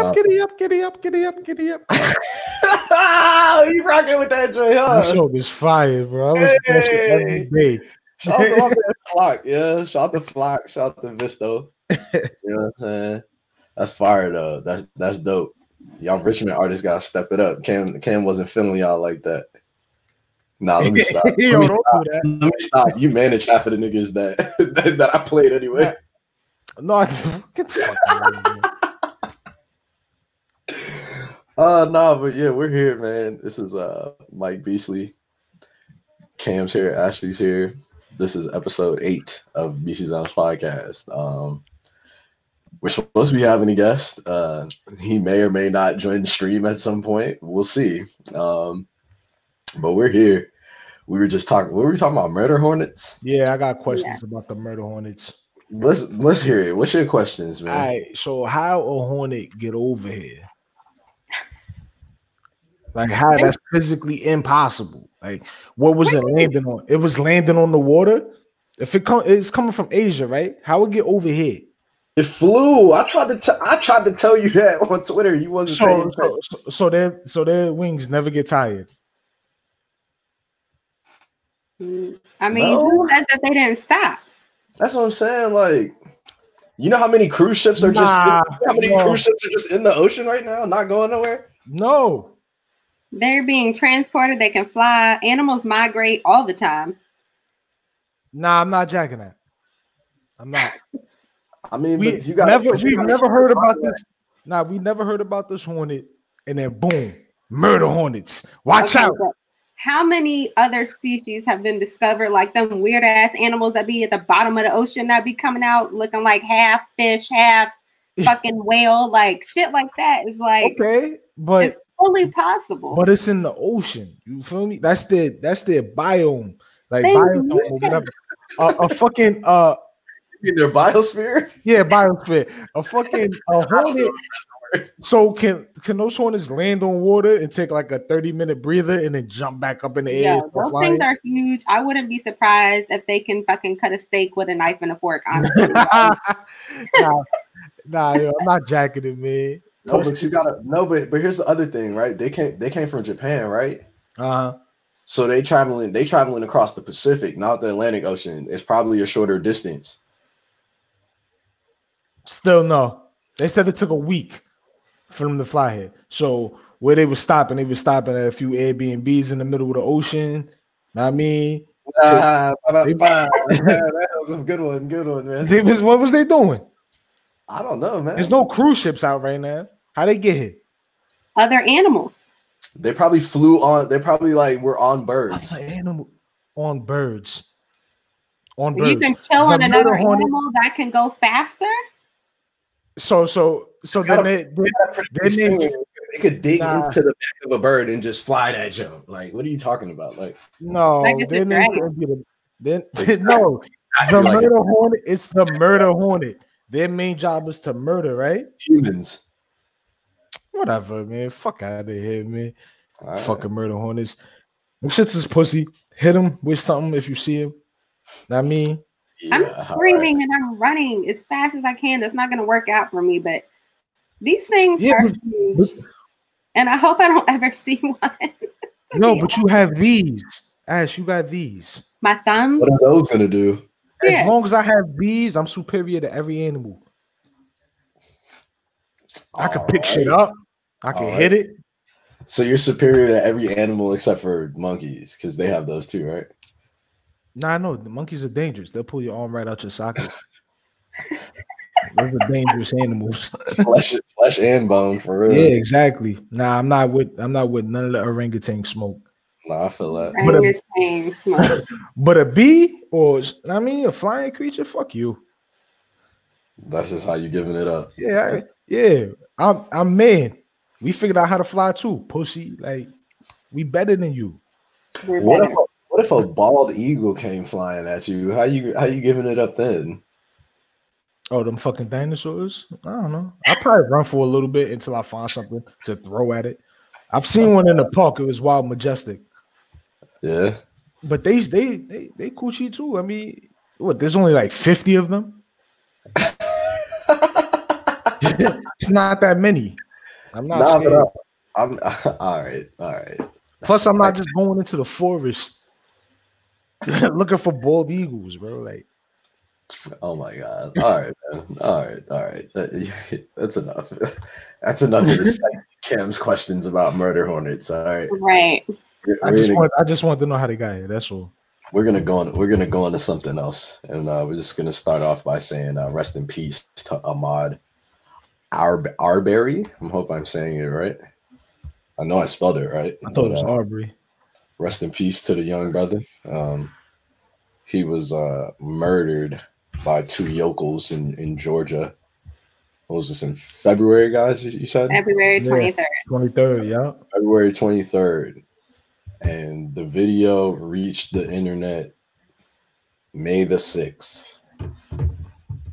up, giddy up, giddy up, giddy up, giddy up. you rocking with that joy, huh? That show was fire, bro. I was hey. every day. Shout out to Flock, yeah. Shout out to Flock, shout out to Visto. you know what I'm saying? That's fire though. That's that's dope. Y'all Richmond artists gotta step it up. Cam Cam wasn't feeling y'all like that. Nah, let me stop. Let me, stop. Let me stop. You manage half of the niggas that that, that I played anyway. No, I, get the fuck Uh nah, but yeah, we're here, man. This is uh Mike Beasley. Cam's here, Ashley's here. This is episode eight of Beastly's Lounge podcast. Um we're supposed to be having a guest. Uh he may or may not join the stream at some point. We'll see. Um but we're here. We were just talking. What were we talking about? Murder hornets? Yeah, I got questions yeah. about the murder hornets. Let's let's hear it. What's your questions, man? All right. So how a hornet get over here? Like how that's physically impossible. Like what was it landing on? It was landing on the water. If it come, it's coming from Asia, right? How would it get over here? It flew. I tried to. T- I tried to tell you that on Twitter. You wasn't. So, so, so, so their so their wings never get tired. I mean, no. who said that they didn't stop? That's what I'm saying. Like, you know how many cruise ships are nah, just how many no. cruise ships are just in the ocean right now, not going nowhere? No. They're being transported, they can fly. Animals migrate all the time. Nah, I'm not jacking that. I'm not. I mean, we you got never we've never heard about this. Nah, we never heard about this hornet, and then boom, murder hornets. Watch okay, out how many other species have been discovered, like them weird ass animals that be at the bottom of the ocean that be coming out looking like half fish, half fucking whale, like shit like that is like okay, but it's fully possible. But it's in the ocean. You feel me? That's the that's their biome, like they biome whatever. a, a fucking uh in their biosphere? Yeah, biosphere. A fucking a hornet so can can those hornets land on water and take like a 30 minute breather and then jump back up in the yeah, air? Those flying? things are huge. I wouldn't be surprised if they can fucking cut a steak with a knife and a fork, honestly. nah, nah yo, I'm not jacking it, man. No, but you gotta no, but but here's the other thing, right? They came they came from Japan, right? Uh-huh. So they traveling, they traveling across the Pacific, not the Atlantic Ocean. It's probably a shorter distance. Still no. They said it took a week for them to fly here. So where they were stopping, they were stopping at a few Airbnbs in the middle of the ocean. I mean, ah, they, that was a good one, good one, man. They was, what was they doing? I don't know, man. There's no cruise ships out right now. How they get here? Other animals. They probably flew on. They probably like were on birds. Animal on birds. On birds. You can chill on another animal that can go faster. So so so then they, they, then they, they could dig nah. into the back of a bird and just fly that jump. Like, what are you talking about? Like, no, then they, then no, the like murder it. hornet. It's the murder hornet. Their main job is to murder, right? Humans. Whatever, man. Fuck out of here, man. Right. Fucking murder hornets. Them shits is pussy. Hit them with something if you see him. I mean, yeah, I'm screaming right. and I'm running as fast as I can. That's not going to work out for me, but these things yeah, are huge. and I hope I don't ever see one. no, but you have these. Ash, you got these. My thumbs. What are those going to do? As yeah. long as I have these, I'm superior to every animal. I can pick right. shit up. I can hit it. So you're superior to every animal except for monkeys because they have those too, right? Nah, I know the monkeys are dangerous. They'll pull your arm right out your socket. Those are dangerous animals. flesh, flesh and bone for real. Yeah, exactly. Nah, I'm not with. I'm not with none of the orangutan smoke. Nah, I feel that. Orangutan smoke. But a bee or I mean a flying creature, fuck you. That's just how you giving it up. Yeah, I, yeah. I'm I'm man. We figured out how to fly too, pussy. Like we better than you. What if, what if a bald eagle came flying at you? How you how you giving it up then? Oh, them fucking dinosaurs? I don't know. I'll probably run for a little bit until I find something to throw at it. I've seen one in the park. It was wild majestic. Yeah. But they they they they coochie too. I mean, what? There's only like 50 of them. it's not that many. I'm not Nah, scared. but I'm, I'm all right, all right. Plus, I'm not just going into the forest looking for bald eagles, bro. Like, Oh my god! All right, man. All right, all right. That- that's enough. That's enough of the Cam's questions about murder hornets. All right, Right. we're, I we're just gonna, want, I just want to know how they got here. That's all. we're gonna go on. We're gonna go on to something else, and uh, we're just gonna start off by saying uh, rest in peace to Ahmaud Arb- Arbery. I hope I'm saying it right. I know I spelled it right. I thought it was but, uh, Arbery. rest in peace to the young brother. Um, he was uh, murdered by two yokels in, in Georgia. What was this in February, guys? You you said February Yeah. 23rd. Twenty third, yeah. February 23rd. And the video reached the internet May the 6th.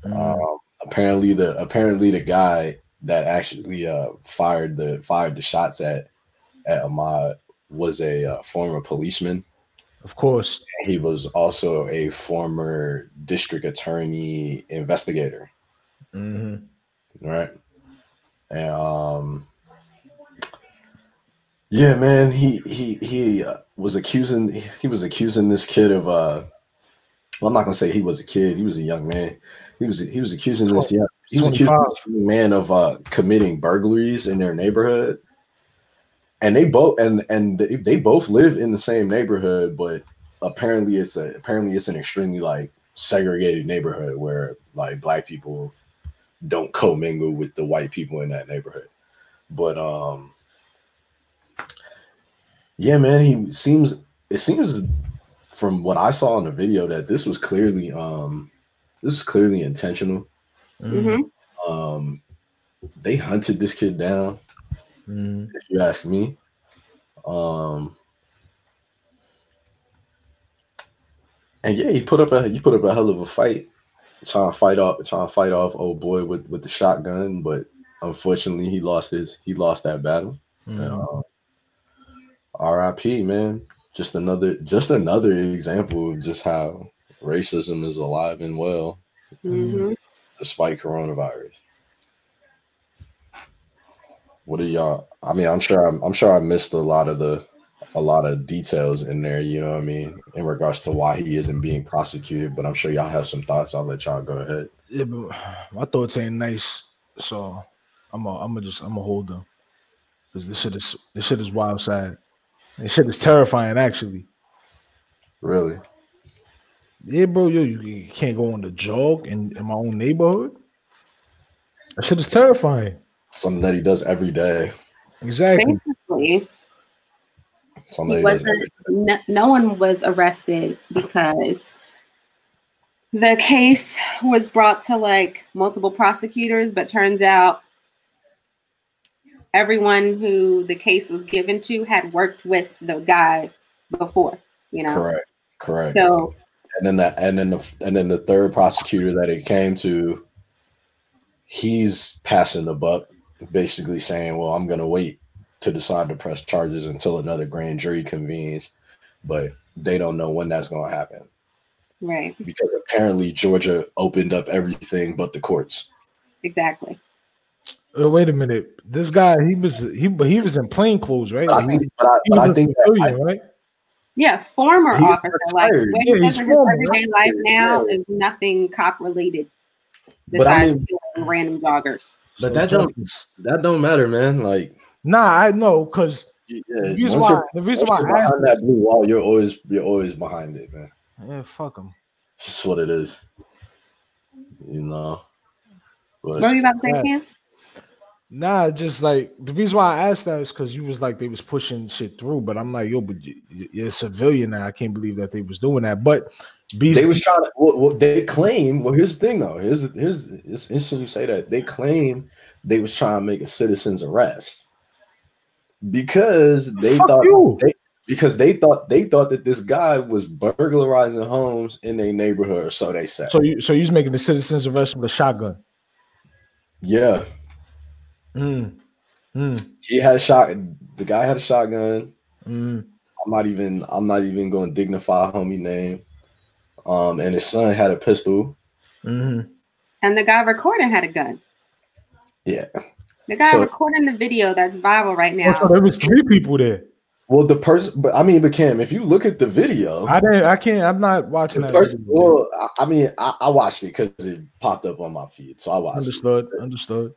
Mm. Um, apparently the apparently the guy that actually uh, fired the fired the shots at at Ahmaud was a uh, former policeman. of course. He was also a former district attorney investigator, hmm right? And um, yeah, man, he he he uh, was accusing he was accusing this kid of uh, well, I'm not gonna say he was a kid. He was a young man. He was he was accusing this young he was accusing this man of uh, committing burglaries in their neighborhood. And they both and and they, they both live in the same neighborhood, but apparently it's a apparently it's an extremely like segregated neighborhood where like black people don't commingle with the white people in that neighborhood. But um yeah, man, he seems it seems from what I saw in the video that this was clearly um this is clearly intentional. hmm Um they hunted this kid down, hmm if you ask me. Um and yeah, he put up a he put up a hell of a fight, trying to fight off trying to fight off old boy with with the shotgun, but unfortunately he lost his he lost that battle. Mm-hmm. Uh, RIP, man. Just another just another example of just how racism is alive and well hmm despite coronavirus. What are y'all? I mean, I'm sure I'm, I'm sure I missed a lot of the a lot of details in there. You know what I mean, in regards to why he isn't being prosecuted. But I'm sure y'all have some thoughts. I'll let y'all go ahead. Yeah, but my thoughts ain't nice, so I'm a, I'm a just I'm a hold them because this shit is this shit is wild side. This shit is terrifying, actually. Really, Yeah, bro, yo, you, you can't go on the jog in, in my own neighborhood. That shit is terrifying. something that he does every day. Exactly. Basically, Something he that he does wasn't, no, no one was arrested because the case was brought to like multiple prosecutors, but turns out everyone who the case was given to had worked with the guy before, you know. Correct. Correct. So and then that and then the and then the third prosecutor that it came to he's passing the buck basically saying well i'm going to wait to decide to press charges until another grand jury convenes but they don't know when that's going to happen right, because apparently georgia opened up everything but the courts exactly. Uh, wait a minute. This guy, he was he but he was in plain clothes, right? i Like, think, he, but I, but was I a think that, civilian, right? Yeah, former He officer. Like retired. what Yeah, he's does his former, everyday right? life now Yeah. is nothing cop related. But I Besides mean- random joggers. But So that don't- that don't matter man like Nah, I know because yeah, the reason why you're- the reason why you're I asked behind that blue wall you're always you're always behind it man yeah, fuck him. That's what it is. You know. But What were you about to say, Yeah. Cam? Nah, just like the reason why I asked that is because you was like they was pushing shit through, but I'm like, yo, but you- you're a civilian now. I can't believe that they was doing that. But they was trying to well, well, they claim well here's the thing though here's here's it's interesting you say that they claim they was trying to make a citizen's arrest because they Fuck thought they because they thought they thought that this guy was burglarizing homes in their neighborhood or so they said so you so you was making the citizens arrest with a shotgun. yeah Mm. Mm. he had a shot the guy had a shotgun Mm. I'm not even I'm not even going to dignify homie name um and his son had a pistol Mm. And the guy recording had a gun. Yeah. The guy So- recording the video that's viral right now. Oh, so there was three people there. Well, the person, but I mean, but Cam, if you look at the video, I didn't. I can't. I'm not watching the that. person, well, I, I mean, I, I watched it because it popped up on my feed, so I watched. It. Understood, understood.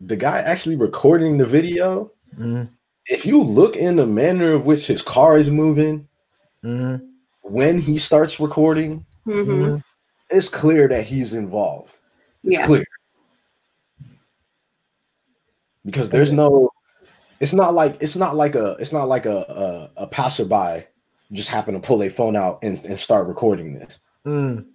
Understood. The guy actually recording the video. hmm If you look in the manner of which his car is moving hmm when he starts recording, hmm it's clear that he's involved. It's Yeah. clear because there's no. It's not like it's not like a it's not like a a, a passerby just happen to pull their phone out and, and start recording this. Mm.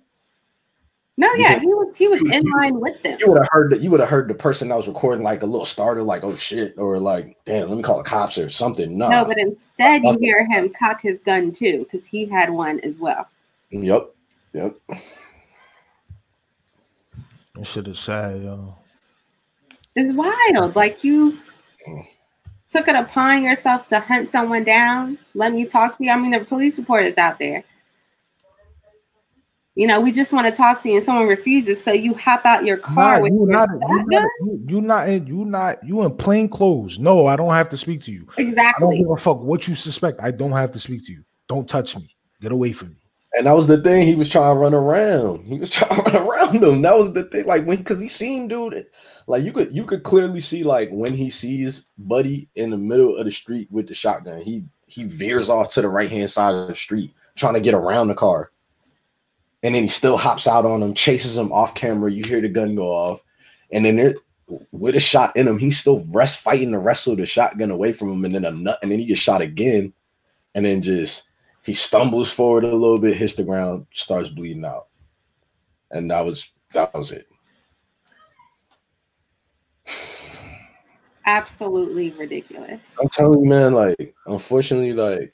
No, yeah, Because- he was he was in line with them. You would have heard that you would have heard the person that was recording like a little starter, like oh shit, or like damn, let me call the cops or something. No, No, but instead you hear him cock his gun too, because he had one as well. yep, yep. That shit is sad, yo. It's wild. Like you Mm. took it upon yourself to hunt someone down. Let me talk to you. I mean, the police report is out there. You know, we just want to talk to you, and someone refuses, so you hop out your car Nah, with you your not, you shotgun. not, you, you not in, you not, you in plain clothes. No, I don't have to speak to you. Exactly. I don't Exactly. give a fuck what you suspect. I don't have to speak to you. Don't touch me. Get away from me. And that was the thing. He was trying to run around. He was trying to run around them. That was the thing. Like when, because he seen dude, like you could you could clearly see like when he sees Buddy in the middle of the street with the shotgun, he he veers off to the right hand side of the street, trying to get around the car. And then he still hops out on him, chases him off camera. You hear the gun go off, and then there, with a shot in him, he's still rest fighting to wrestle the shotgun away from him, and then a nut, and then he gets shot again, and then just he stumbles forward a little bit, hits the ground, starts bleeding out, and that was that was it. Absolutely ridiculous. I'm telling you, man. Like, unfortunately, like,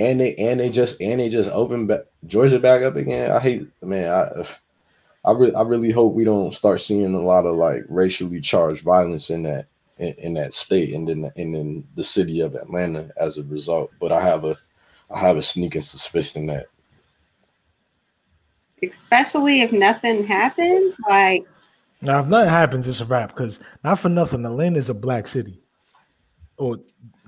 and they and they just and they just opened back Georgia back up again. I hate, man. I I really I really hope we don't start seeing a lot of like racially charged violence in that in, in that state and then and in the city of Atlanta as a result. But I have a I have a sneaking suspicion that Especially if nothing happens. Like, Now, if nothing happens, it's a wrap. Because not for nothing, Atlanta is a black city. Or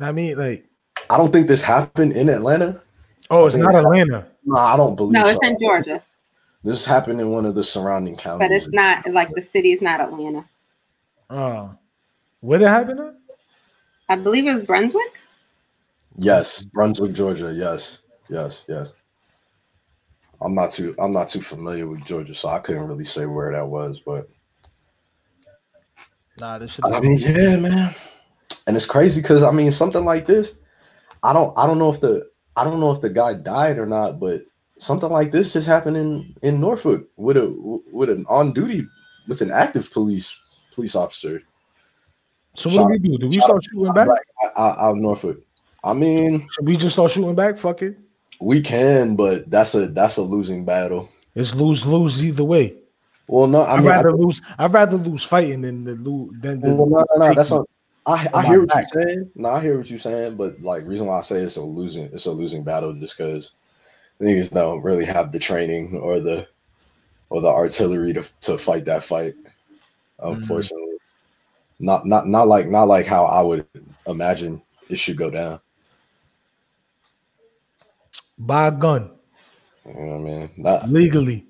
I mean, like, I don't think this happened in Atlanta. oh, it's not Atlanta. No, I don't believe no, so. it's in Georgia, This happened in one of the surrounding counties. but it's not like the city is not Atlanta. Uh, where did it happen? At? I believe it was Brunswick. Yes, Brunswick, Georgia. Yes, yes, yes. I'm not too I'm not too familiar with Georgia, so I couldn't really say where that was, but Nah, this shit. I mean, yeah, man. And it's crazy because I mean something like this, I don't I don't know if the I don't know if the guy died or not, but something like this just happened in in Norfolk with a with an on duty with an active police police officer. So what do we do? Do we start shooting back? Out, out of Norfolk. I mean, Should we just start shooting back? Fuck it. we can, but that's a that's a losing battle. It's lose lose either way. Well, no, I I'd mean, I, rather lose. I'd rather lose fighting than the lose than the. well, no, no, no, that's not. I, I hear what back. you're saying. No, I hear what you're saying, but like reason why I say it's a losing it's a losing battle just because niggas don't really have the training or the or the artillery to to fight that fight. Mm-hmm. Unfortunately, not not not like not like how I would imagine it should go down. buy a gun You know what I mean? Not, legally.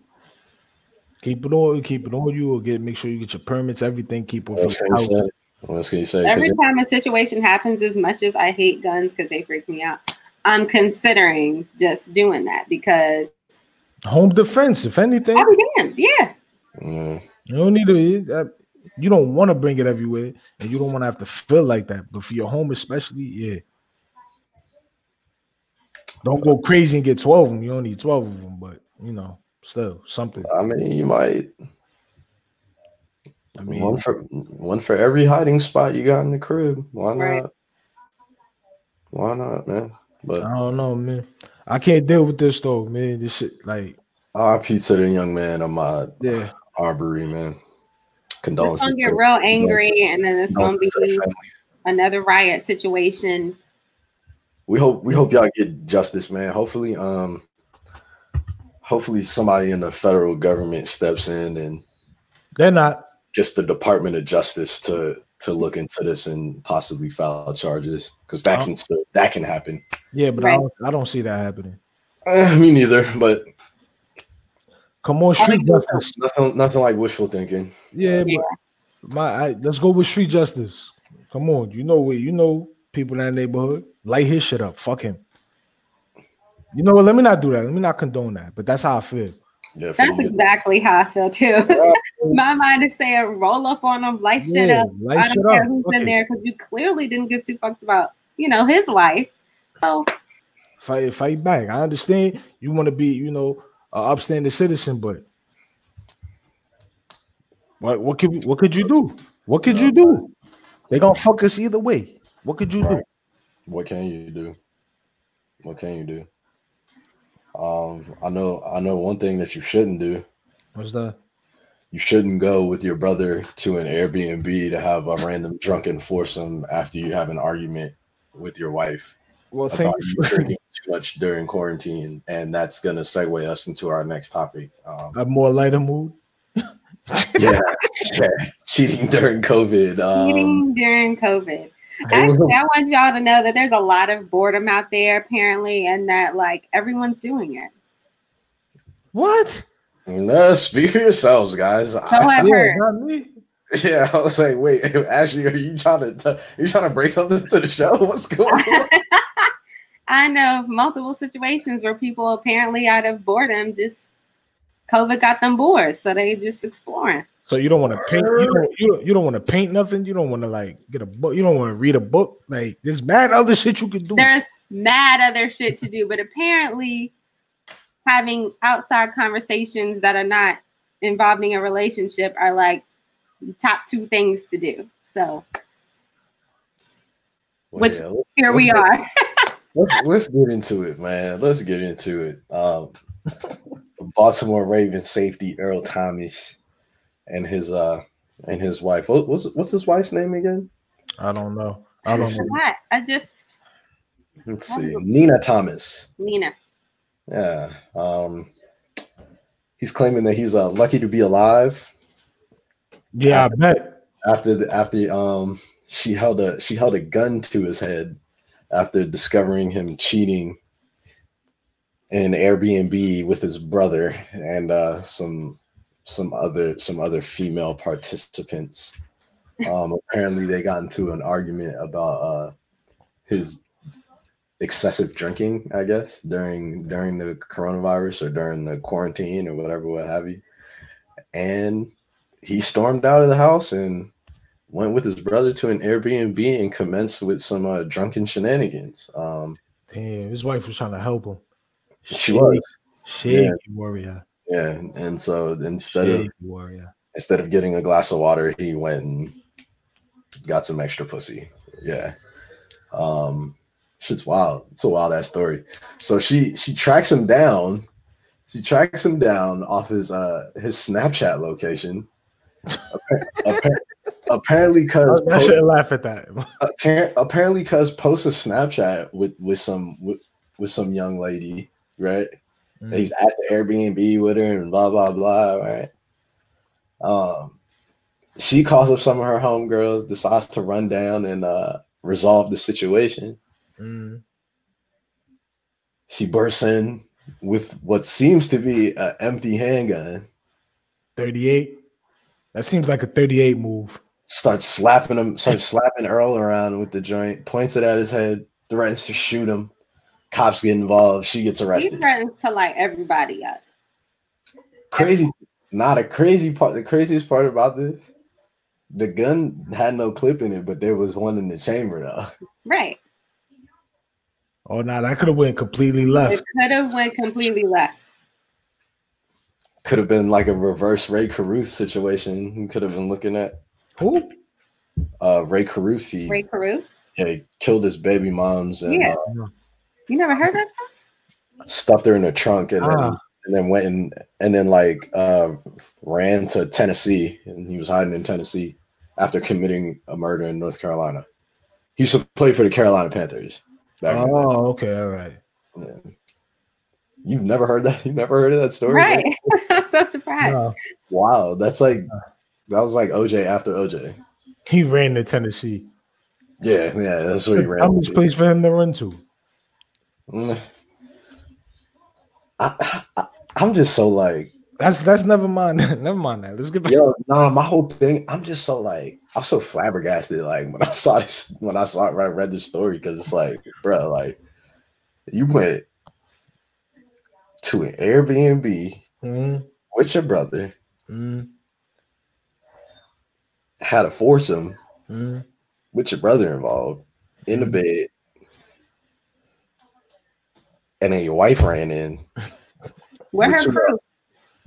Keep it on. Keep it on you. Or get make sure you get your permits. Everything. Keep it. What else can you say? What else can you say? 'Cause Every time a situation happens, as much as I hate guns because they freak me out, I'm considering just doing that because Home defense. If anything, I'll be damned. Yeah. Mm, you don't need to. uh, You don't want to bring it everywhere, and you don't want to have to feel like that. But for your home, especially, yeah. Don't go crazy and get twelve of them. You don't need twelve of them, but you know, still something. I mean, you might I mean, one for one for every hiding spot you got in the crib. Why not? Right. Why not, man? But I don't know, man. I can't deal with this though, man. This shit, like, RP to the young man on my yeah. Arbery, man. Condolences. It's Condolences. gonna get real angry, and then it's gonna condolences to the be another riot situation. We hope we hope y'all get justice, man. Hopefully, um, hopefully somebody in the federal government steps in and They're not. Gets the Department of Justice to to look into this and possibly file charges because that Oh. can still that can happen. Yeah, but I don't, I don't see that happening. Eh, me neither, but Come on, street justice. nothing nothing like wishful thinking. Yeah, Yeah. but my I, let's go with street justice. Come on, you know what? You know people in that neighborhood. Light his shit up. Fuck him. You know what? Let me not do that. Let me not condone that. But that's how I feel. Yeah, That's exactly how I feel too. My mind is saying roll up on him, light shit up. light I don't care up. who's Fuck in there because you clearly didn't give two fucks about, you know, his life. So Fight, fight back. I understand you want to be, you know, an upstanding citizen, but what what could what could you do? What could you do? They gonna fuck us either way. What could you do? What can you do? What can you do? Um, I know I know one thing that you shouldn't do. What's that? You shouldn't go with your brother to an Airbnb to have a random drunken foursome after you have an argument with your wife Well, thank about you. you drinking too much during quarantine, and that's gonna segue us into our next topic. Um, A more lighter mood. yeah, yeah, cheating during COVID. Um, eating during COVID. Actually, I want y'all to know that there's a lot of boredom out there apparently, and that like everyone's doing it. What? No, speak for yourselves, guys. So I- I've Yeah, not me. Yeah, I was like, wait, Ashley, are you trying to t- you trying to break something to the show? What's going on? I know multiple situations where people apparently out of boredom just COVID got them bored, so they just exploring. So you don't want to paint. You don't. You don't, you don't want to paint nothing. You don't want to like get a book. You don't want to read a book. Like there's mad other shit you could do. There's mad other shit to do, but apparently having outside conversations that are not involving a relationship are like top two things to do. So Well, Which- yeah, here we get- are. Let's, let's get into it, man. Let's get into it. Um, Baltimore Ravens safety Earl Thomas and his uh and his wife. What, what's what's his wife's name again? I don't know. I don't know. I just Let's see, Nina Thomas. Lena. Yeah. Um, he's claiming that he's uh, lucky to be alive Yeah, I bet. after the after um she held a she held a gun to his head after discovering him cheating in Airbnb with his brother and uh some some other some other female participants. Um apparently they got into an argument about uh his excessive drinking, I guess, during during the coronavirus or during the quarantine or whatever what have you. And he stormed out of the house and went with his brother to an Airbnb and commenced with some uh, drunken shenanigans. Um, Damn, his wife was trying to help him. she was, She Yeah. warrior. yeah. And so instead of warrior. instead of getting a glass of water, he went and got some extra pussy. Yeah. Um, shit's wild. It's a wild ass story. So she she tracks him down. She tracks him down off his uh his Snapchat location. Appa- appa- apparently, because I, shouldn't laugh at that. Appar- apparently cuz posts a snapchat with with some with, with some young lady right Mm. he's at the airbnb with her and blah blah blah right um she calls up some of her homegirls decides to run down and uh resolve the situation Mm. she bursts in with what seems to be an empty handgun 38. That seems like a 38 move. starts slapping him starts slapping earl around with the joint points it at his head threatens to shoot him cops get involved she gets arrested. He arrested threatens to light everybody up. crazy not a crazy part the craziest part about this the gun had no clip in it but there was one in the chamber though Right. Oh, nah, that could have went completely left. It left. could have went completely left. could have been like a reverse Rae Carruth situation you could have been looking at Who? uh Rae Carruth he, Ray Carew. yeah, he killed his baby moms and Yeah. uh, You never heard that stuff? stuffed her in a trunk and then Ah. and then went and and then like uh ran to tennessee and he was hiding in tennessee after committing a murder in north carolina he used to play for the carolina panthers back in the. Oh, okay, all right. Yeah. You've never heard that? You've never heard of that story? Right. I'm so surprised. No. Wow. That's like That was like OJ after OJ. He ran to Tennessee. Yeah, yeah, that's what he ran. How much to. place for him to run to? Mm. I, I, I'm just so like, That's that's never mind. never mind that. Let's get back. yo, nah, my whole thing. I'm just so like, I'm so flabbergasted. Like when I saw this, when I saw it, when I read the story, because it's like, bro, like you went to an Airbnb Mm, with your brother, mm, had a foursome mm. with your brother involved in the bed, and then your wife ran in Where her What's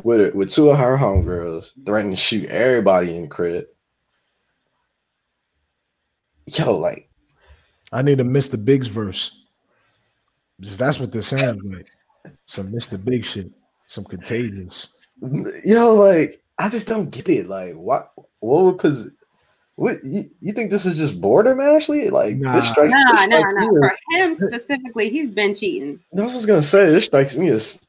your- proof? with with two of her homegirls, threatening to shoot everybody in the crib. Yo, like, I need a Mr. Biggs verse. Just that's what this sounds like. Some Mr. Big shit. Some contagious. yo, like, I just don't get it. Like, what? What would cause? What you, you think this is just boredom, Ashley? Like, Nah. this strikes. No, this no, strikes no. me For him specifically, he's been cheating. as- I was just gonna say this strikes me as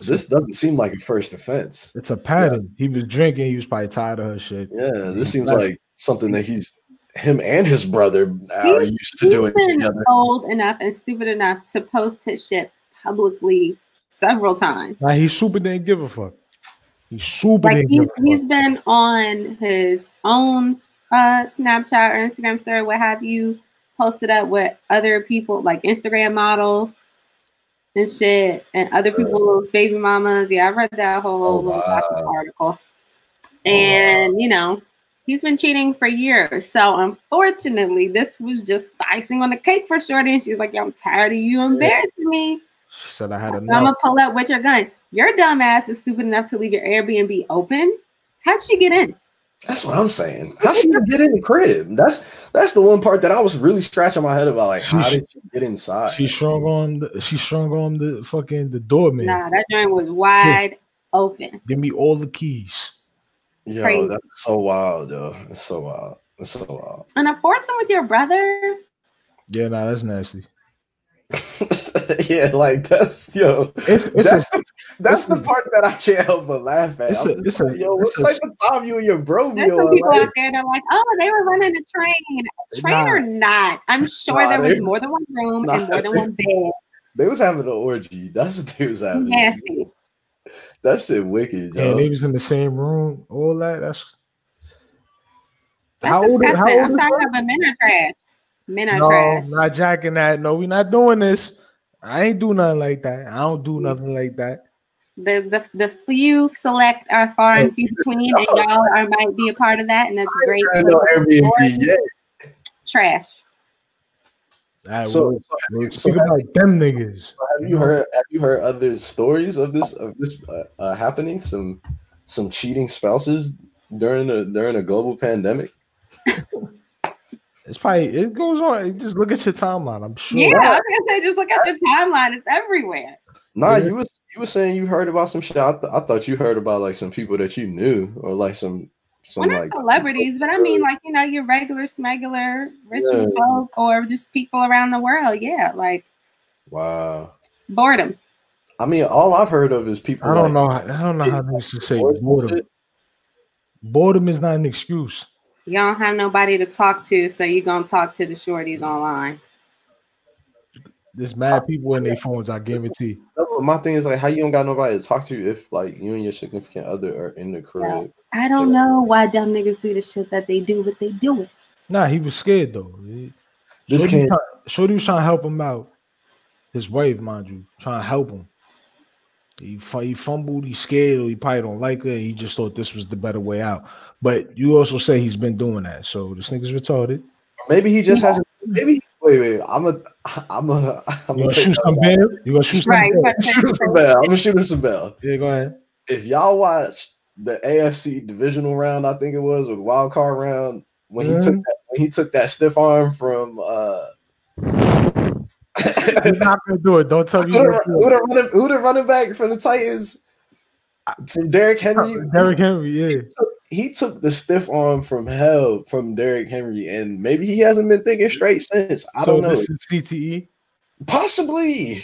this doesn't seem like a first offense. It's a pattern. He was drinking. He was probably tired of her shit. Yeah, this seems like something that he's him and his brother are He- used to He's doing been together. old enough and stupid enough to post his shit publicly several times. Like he super didn't give a fuck. He super Like didn't he's, give a he's fuck. been on his own uh Snapchat or Instagram story, what have you, posted up with other people like Instagram models and shit, and other people's baby mamas. Yeah, I read that whole Oh, wow. article. Oh, and you know, he's been cheating for years. So unfortunately, this was just icing on the cake for Shorty. And she was like, Yo, I'm tired of you embarrassing me. She said I had So I'm gonna pull up with your gun. Your dumb ass is stupid enough to leave your Airbnb open. How'd she get in? That's what I'm saying. How did she get in the crib? That's that's the one part that I was really scratching my head about. Like, She- how did she get inside? She strung on. The, she strung on the fucking the doorman. Nah, that joint was wide open. Give me all the keys. Yo, crazy. that's so wild, though. It's so wild. It's so wild. And a foursome with your brother. Yeah, nah, that's nasty. yeah, like that's yo. It's it's That's, a, that's it's the a- part that I can't help but laugh at. It's I'm a- just it's a- like, yo, what a- type of time you and your bro be There's some people Like, out there that are like, oh, they were running a train. Train Nah. or not, I'm sure Nah, there was they- more than one room Nah, and more than one bed. they was having an orgy. That's what they was having. Nasty. That shit wicked, yeah, yo. they was in the same room. All that. That's That's how old? disgusting. How I'm old is sorry, her? but men are trash. Men are No, trash. not jacking that. No, we're not doing this. I ain't do nothing like that. I don't do nothing like that. The, the the few select are far and few between, and y'all are might be a part of that, and that's great. I ain't no Airbnb yet. Trash. All right, So, well, so we'll so speak about them niggas. have you heard? Have you heard other stories of this of this uh, uh, happening? Some some cheating spouses during a during a global pandemic. It's probably it goes on. Just look at your timeline. I'm sure. Yeah, I was gonna say, just look at your timeline; it's everywhere. Nah, Yeah. you was you was saying you heard about some shit. I, th- I thought you heard about like some people that you knew or like some some We're not like celebrities, but I mean, like you know, your regular smuggler, rich Yeah. folk, or just people around the world. Yeah, like wow. boredom. I mean, all I've heard of is people. I don't like, know. I don't know how they should say boredom. Boredom is not an excuse. You don't have nobody to talk to, so you're gonna talk to the shorties online. There's mad people in their phones. I guarantee. No, My thing is like, how you don't got nobody to talk to if like you and your significant other are in the crib. I don't know why dumb niggas do the shit that they do, but they do it. Nah, he was scared though. He- This Shorty, can't. Shorty was trying to help him out. His wife, mind you, trying to help him. He, fu- he fumbled. He's scared. Or he probably don't like it. He just thought this was the better way out. But you also say he's been doing that. So this nigga's retarded. Maybe he just hasn't. Maybe wait, wait. I'm a. I'm a. I'm You gonna gonna shoot some bell? You gonna shoot some Right, bell? shoot some bell. I'm gonna shoot him some bell. Yeah, go ahead. If y'all watch the AFC divisional round, I think it was or wild card round when he took that, when he took that stiff arm from. uh He's not gonna do it. Don't tell me. Who the, who, the running, who the running back for the Titans? From Derrick Henry. Derrick Henry, yeah. He took the stiff arm from hell from Derrick Henry, and maybe he hasn't been thinking straight since. I so don't know. this is CTE. Possibly.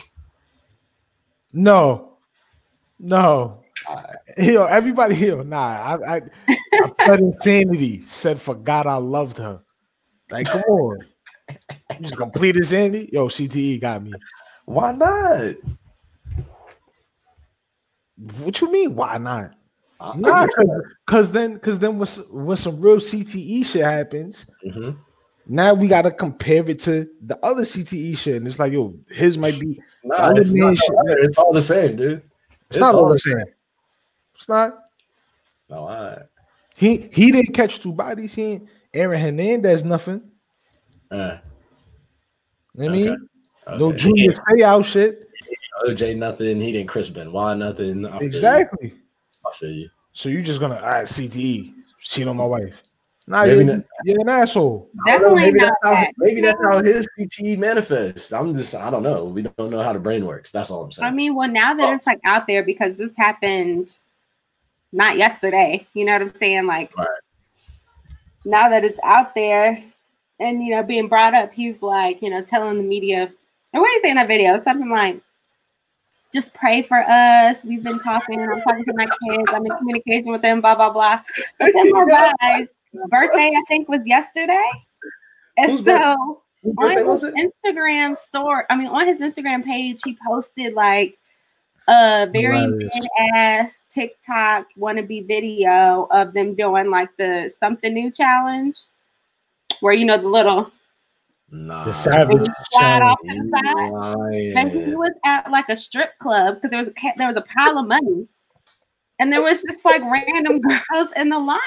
No, no. Yo, everybody here. Nah, I, I, I pled insanity. Said forgot I loved her. Like, come on. You just complete insanity. Yo, CTE got me. Why not? What you mean? Why not? I- Nah, cause, 'cause then, cause then when, when some real CTE shit happens, Mhm. now we gotta compare it to the other CTE shit, and it's like, yo, his might be. Nah, it's, not, shit- it's all the same, dude. It's, not all the same. It's not. No, all right. He he didn't catch two bodies. He ain't Aaron Hernandez nothing. Uh, You know what I mean, okay. no Okay. Junior Seau shit. OJ nothing. He didn't Chris Benoit nothing. I feel you. Exactly. I feel you. So you're just gonna all right, CTE cheat on my wife. Nah, Maybe you're, not. you're an asshole. I don't know, Definitely maybe not that's how maybe that's how his CTE manifests. I'm just I don't know. We don't know how the brain works. That's all I'm saying. I mean, well, now that it's like out there because this happened not yesterday, you know what I'm saying? Like, Right. now that it's out there and, you know, being brought up, he's like, you know, telling the media, and what do you say in that video? Something like, just pray for us. We've been talking. I'm talking to my kids. I'm in communication with them, blah, blah, blah. But then my guy's birthday, I think, was yesterday. And birthday? so on was his? Instagram store, I mean, on his Instagram page, he posted like a very big ass TikTok wannabe video of them doing like the something new challenge, where you know the little Nah. The savage slide off to the side. And he was at like a strip club because there was a there was a pile of money, and there was just like random girls in the lot.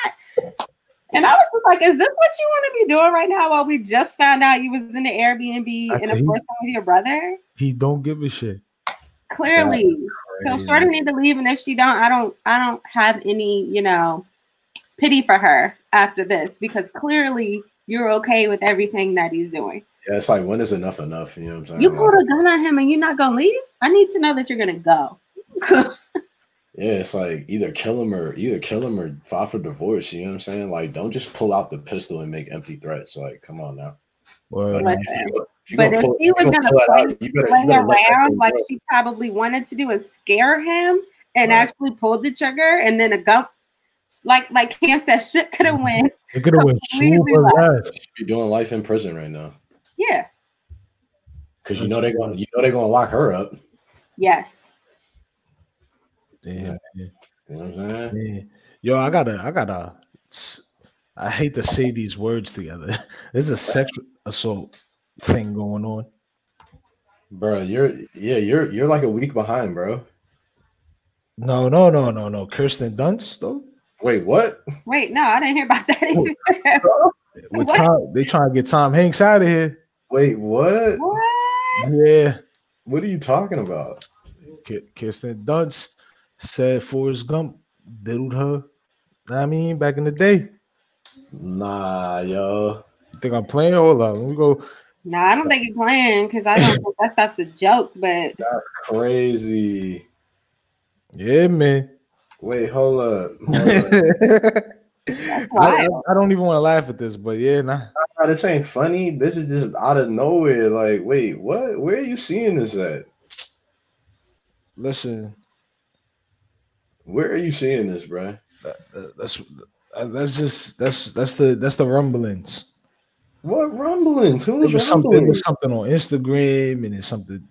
And I was just like, "Is this what you want to be doing right now?" While we just found out you was in the Airbnb I in tell a you. foursome with your brother. He don't give a shit. Clearly, so Crazy. Shorty need to leave, and if she don't, I don't, I don't have any, you know, pity for her after this because clearly you're okay with everything that he's doing. Yeah, it's like when is enough enough? You know what I'm saying? You Like, pulled a gun on him, and you're not gonna leave. I need to know that you're gonna go. yeah, it's like either kill him or either kill him or file for divorce. You know what I'm saying? Like, don't just pull out the pistol and make empty threats. Like, come on now. Well, But if, you, if you but gonna if pull, she was you gonna pull that play- out, you better, play you better around like she probably wanted to do is scare him and Right. actually pulled the trigger and then a gun like like Cam said shit could have went. It could have went completely super left. left. You're doing life in prison right now Yeah. because you know they're gonna You know they're going to lock her up. Yes. Damn, You know what I'm saying? man. Yo, I gotta, I gotta. I hate to say these words together. There's a sexual assault thing going on. Bro, you're yeah, you're you're like a week behind, bro. No, no, no, no, no. Kirsten Dunst though. Wait, what? Wait, no, I didn't hear about that either. With What? Tom, they trying to get Tom Hanks out of here. Wait, what? what? Yeah, What are you talking about? Ki- Kirsten Dunst said Forrest Gump diddled her. I mean, back in the day. Nah, yo. You think I'm playing? Hold up, let me go. No, I don't think you're playing because I don't think that stuff's a joke, but That's crazy. Yeah, man. Wait, hold up. Hold up. I, I, don't even want to laugh at this, but yeah, nah. Nah, this ain't funny. This is just out of nowhere. Like, wait, what? Where are you seeing this at? Listen, Where are you seeing this, bro? uh, that's uh, that's just that's that's the that's the rumblings. What rumblings? Who's There's something rumbling? there's something on Instagram and there's something.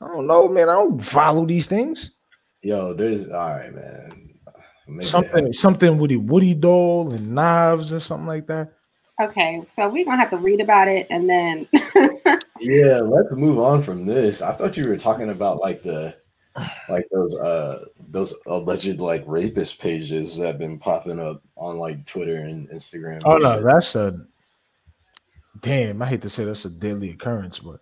I don't know, man. I don't follow these things. Yo, there's all right, man. Maybe Something something with a Woody doll and knives or something like that. okay, so we're gonna have to read about it and then Yeah, let's move on from this. I thought you were talking about like the like those uh those alleged like rapist pages that have been popping up on like Twitter and Instagram. and Oh no, shit. that's a damn. I hate to say that's a deadly occurrence, but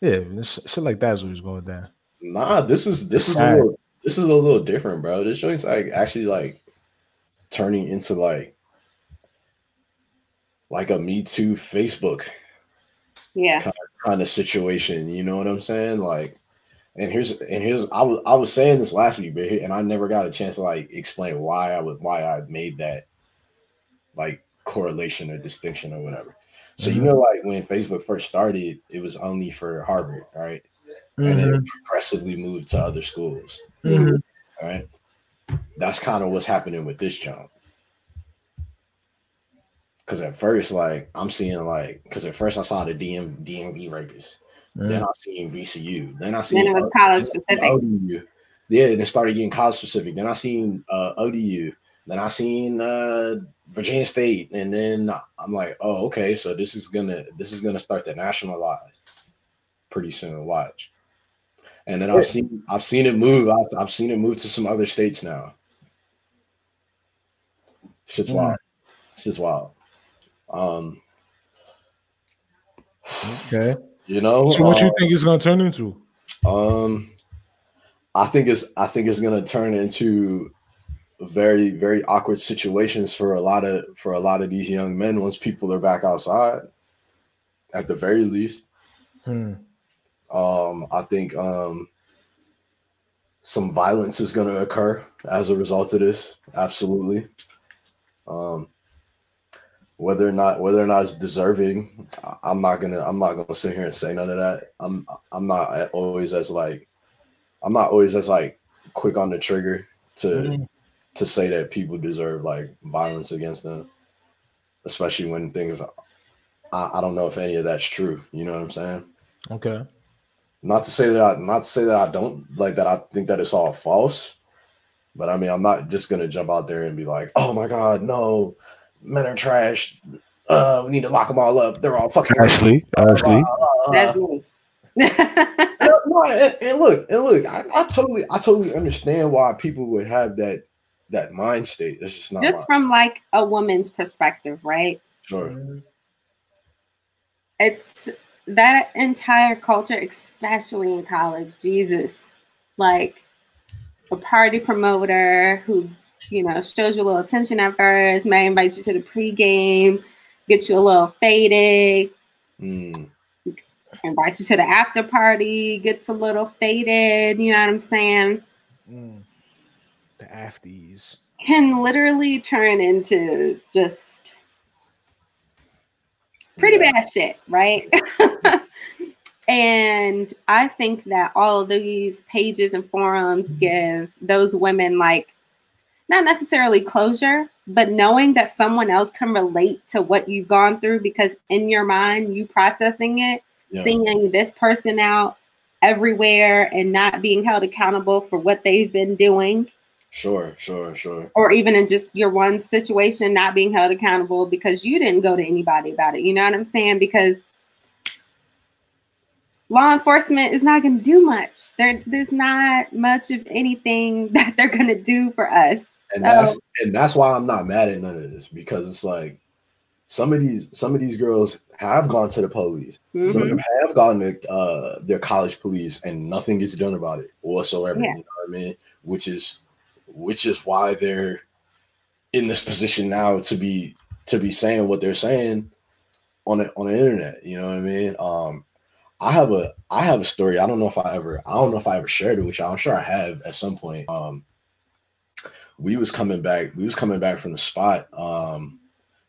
yeah, this, shit like that's always going down. Nah, this is this is Sad. little this is a little different, bro. This show's like actually like turning into like like a Me Too Facebook yeah. kind of situation. You know what I'm saying? Like, and here's and here's I was I was saying this last week, but and I never got a chance to like explain why I would why I made that like correlation or distinction or whatever. So you Mhm. know, like when Facebook first started, it was only for Harvard, right? And then it progressively moved to other schools. Mhm. All right. that's kind of what's happening with this jump. Cause at first, like I'm seeing like, cause at first I saw the DM DMV rapists, Mm. then I seen VCU, then I seen Then it was college specific. ODU. Yeah, then it started getting college specific. Then I seen uh, ODU. Then I seen uh, Virginia State, and then I'm like, oh, okay, so this is gonna this is gonna start to nationalize pretty soon. Watch, and then. I've seen I've seen it move. I've, I've seen it move to some other states now. Shit's Mm. wild. Shit's wild. Um, Okay. you know, So what uh, you think it's gonna turn into? Um, I think it's I think it's gonna turn into very very awkward situations for a lot of for a lot of these young men once people are back outside. At the very least, Hmm. Um, I think um, some violence is gonna occur as a result of this. Absolutely. Um, whether or not whether or not it's deserving, I'm not gonna I'm not gonna sit here and say none of that. I'm I'm not always as like I'm not always as like quick on the trigger to Mhm. to say that people deserve like violence against them, especially when things. I, I don't know if any of that's true. You know what I'm saying? Okay. Not to say that I, not to say that I don't like that. I think that it's all false, but I mean, I'm not just gonna jump out there and be like, "Oh my God, no, men are trash. Uh, we need to lock them all up. They're all fucking." Ashley. Ashley. Uh, That's me. no, no, and, and look, and look, I, I totally, I totally understand why people would have that that mind state. It's just not Just mine. from like a woman's perspective, right? sure. It's that entire culture, especially in college. Jesus, like a party promoter who, you know, shows you a little attention at first, may invite you to the pregame, get you a little faded, Mm, invite you to the after party, gets a little faded. You know what I'm saying? Mm. The afties. Can literally turn into just pretty bad shit, right? and I think that all of these pages and forums give those women like not necessarily closure, but knowing that someone else can relate to what you've gone through because in your mind, you processing it, Yeah. seeing this person out everywhere and not being held accountable for what they've been doing Sure, sure, sure. or even in just your one situation not being held accountable because you didn't go to anybody about it. You know what I'm saying? Because law enforcement is not going to do much. There, there's not much of anything that they're going to do for us. And Oh. that's and that's why I'm not mad at none of this because it's like some of these some of these girls have gone to the police. Some of them have gone to uh, their college police and nothing gets done about it whatsoever. Yeah. You know what I mean? Which is which is why they're in this position now to be to be saying what they're saying on the on the internet. You know what I mean? Um, I have a I have a story. I don't know if I ever I don't know if I ever shared it with you. I'm sure I have at some point. Um, we was coming back. We was coming back from the spot. Um,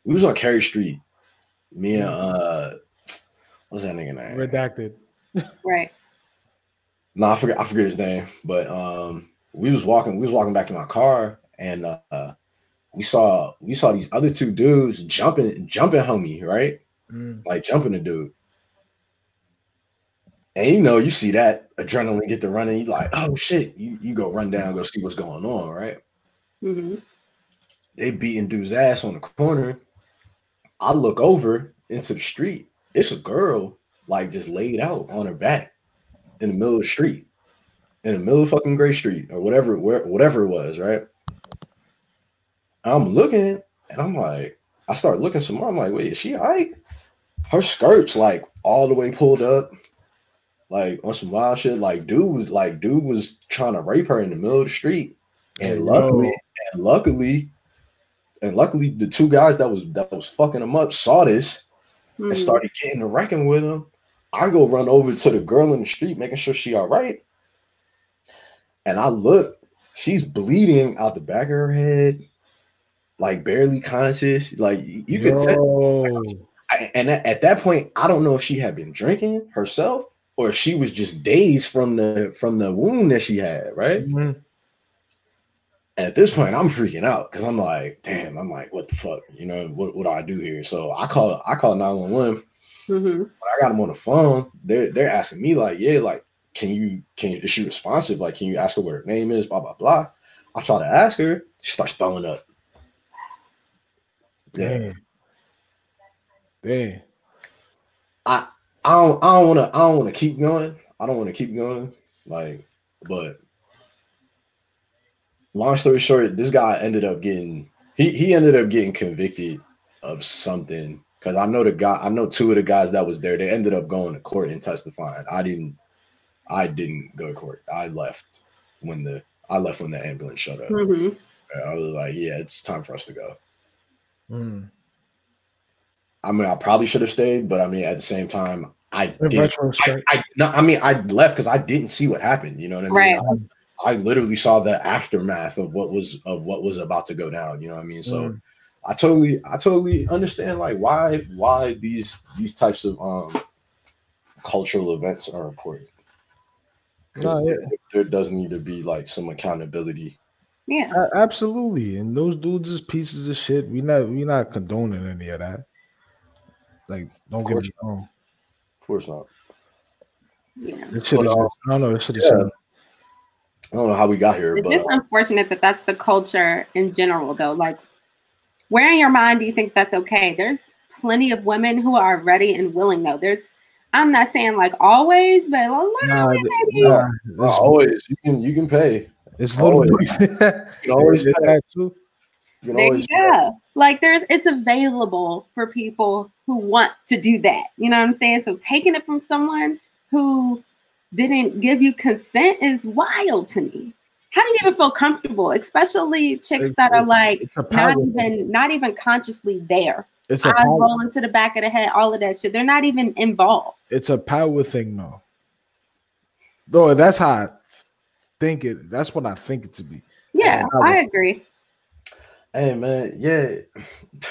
we was on Carey Street. Me and uh, what's that nigga name? Redacted. Right. No, I forget I forget his name, but um we was walking, we was walking back to my car and uh we saw we saw these other two dudes jumping, jumping homie, right? Mm. Like jumping the dude. And you know, you see that adrenaline get to running, you like, oh shit, you, you go run down, go see what's going on, right? Mm-hmm. They beating dude's ass on the corner. I look over into the street. It's a girl like just laid out on her back in the middle of the street, in the middle of fucking Gray Street or whatever, where whatever it was, right? I'm looking and I'm like, I start looking some more. I'm like, wait, is she all right? Her skirt's like all the way pulled up, like on some wild shit. Like, dude was like, dude was trying to rape her in the middle of the street. And luckily, and luckily, and luckily, the two guys that was that was fucking him up saw this and hmm. started getting to wrecking with him. I go run over to the girl in the street, making sure she all right. And I look, she's bleeding out the back of her head, like barely conscious. Like you could tell. And at, at that point, I don't know if she had been drinking herself or if she was just dazed from the from the wound that she had, right? Mhm. And at this point, I'm freaking out because I'm like, damn, I'm like, what the fuck? You know, what, what do I do here? So I call I call 911. Mhm. When I got them on the phone, they're they're asking me, like, yeah, like, can you can you is she responsive? Like, can you ask her what her name is? Blah blah blah. I try to ask her, she starts throwing up. Yeah. Damn. Damn. I I don't I don't want to I don't want to keep going. I don't want to keep going. Like, but long story short, this guy ended up getting he he ended up getting convicted of something because I know the guy I know two of the guys that was there. They ended up going to court and testifying. I didn't I didn't go to court. I left when the I left when the ambulance showed up. Mhm. I was like, yeah, it's time for us to go. Mm. I mean, I probably should have stayed, but I mean, at the same time, I did. I, I no, I mean, I left because I didn't see what happened. You know what I mean? Right. I, I literally saw the aftermath of what was of what was about to go down. You know what I mean? So Mm. I totally, I totally understand like why why these these types of um cultural events are important. 'Cause No, yeah. there, there does need to be like some accountability. Yeah. A- absolutely. And those dudes is pieces of shit. We not we not condoning any of that. Like, don't get course me wrong. Of course not. Yeah. This shit But, is, uh, I don't know. This shit is yeah. I don't know how we got here, It's but just unfortunate that that's the culture in general, though. Like, where in your mind do you think that's okay? There's plenty of women who are ready and willing, though. There's, I'm not saying like always, but a lot Nah, women th- maybe. nah, uh, always you can you can pay. it's always- you You can always pay. that too. You can There always you go. Like there's it's available for people who want to do that. You know what I'm saying? So taking it from someone who didn't give you consent is wild to me. How do you even feel comfortable? Especially chicks that are like It's a power. not even not even consciously there. It's a Eyes power, rolling to the back of the head, all of that shit. They're not even involved. it's a power thing, though. Though that's how I think it. That's what I think it to be. Yeah, power I thing. agree. Hey man, yeah.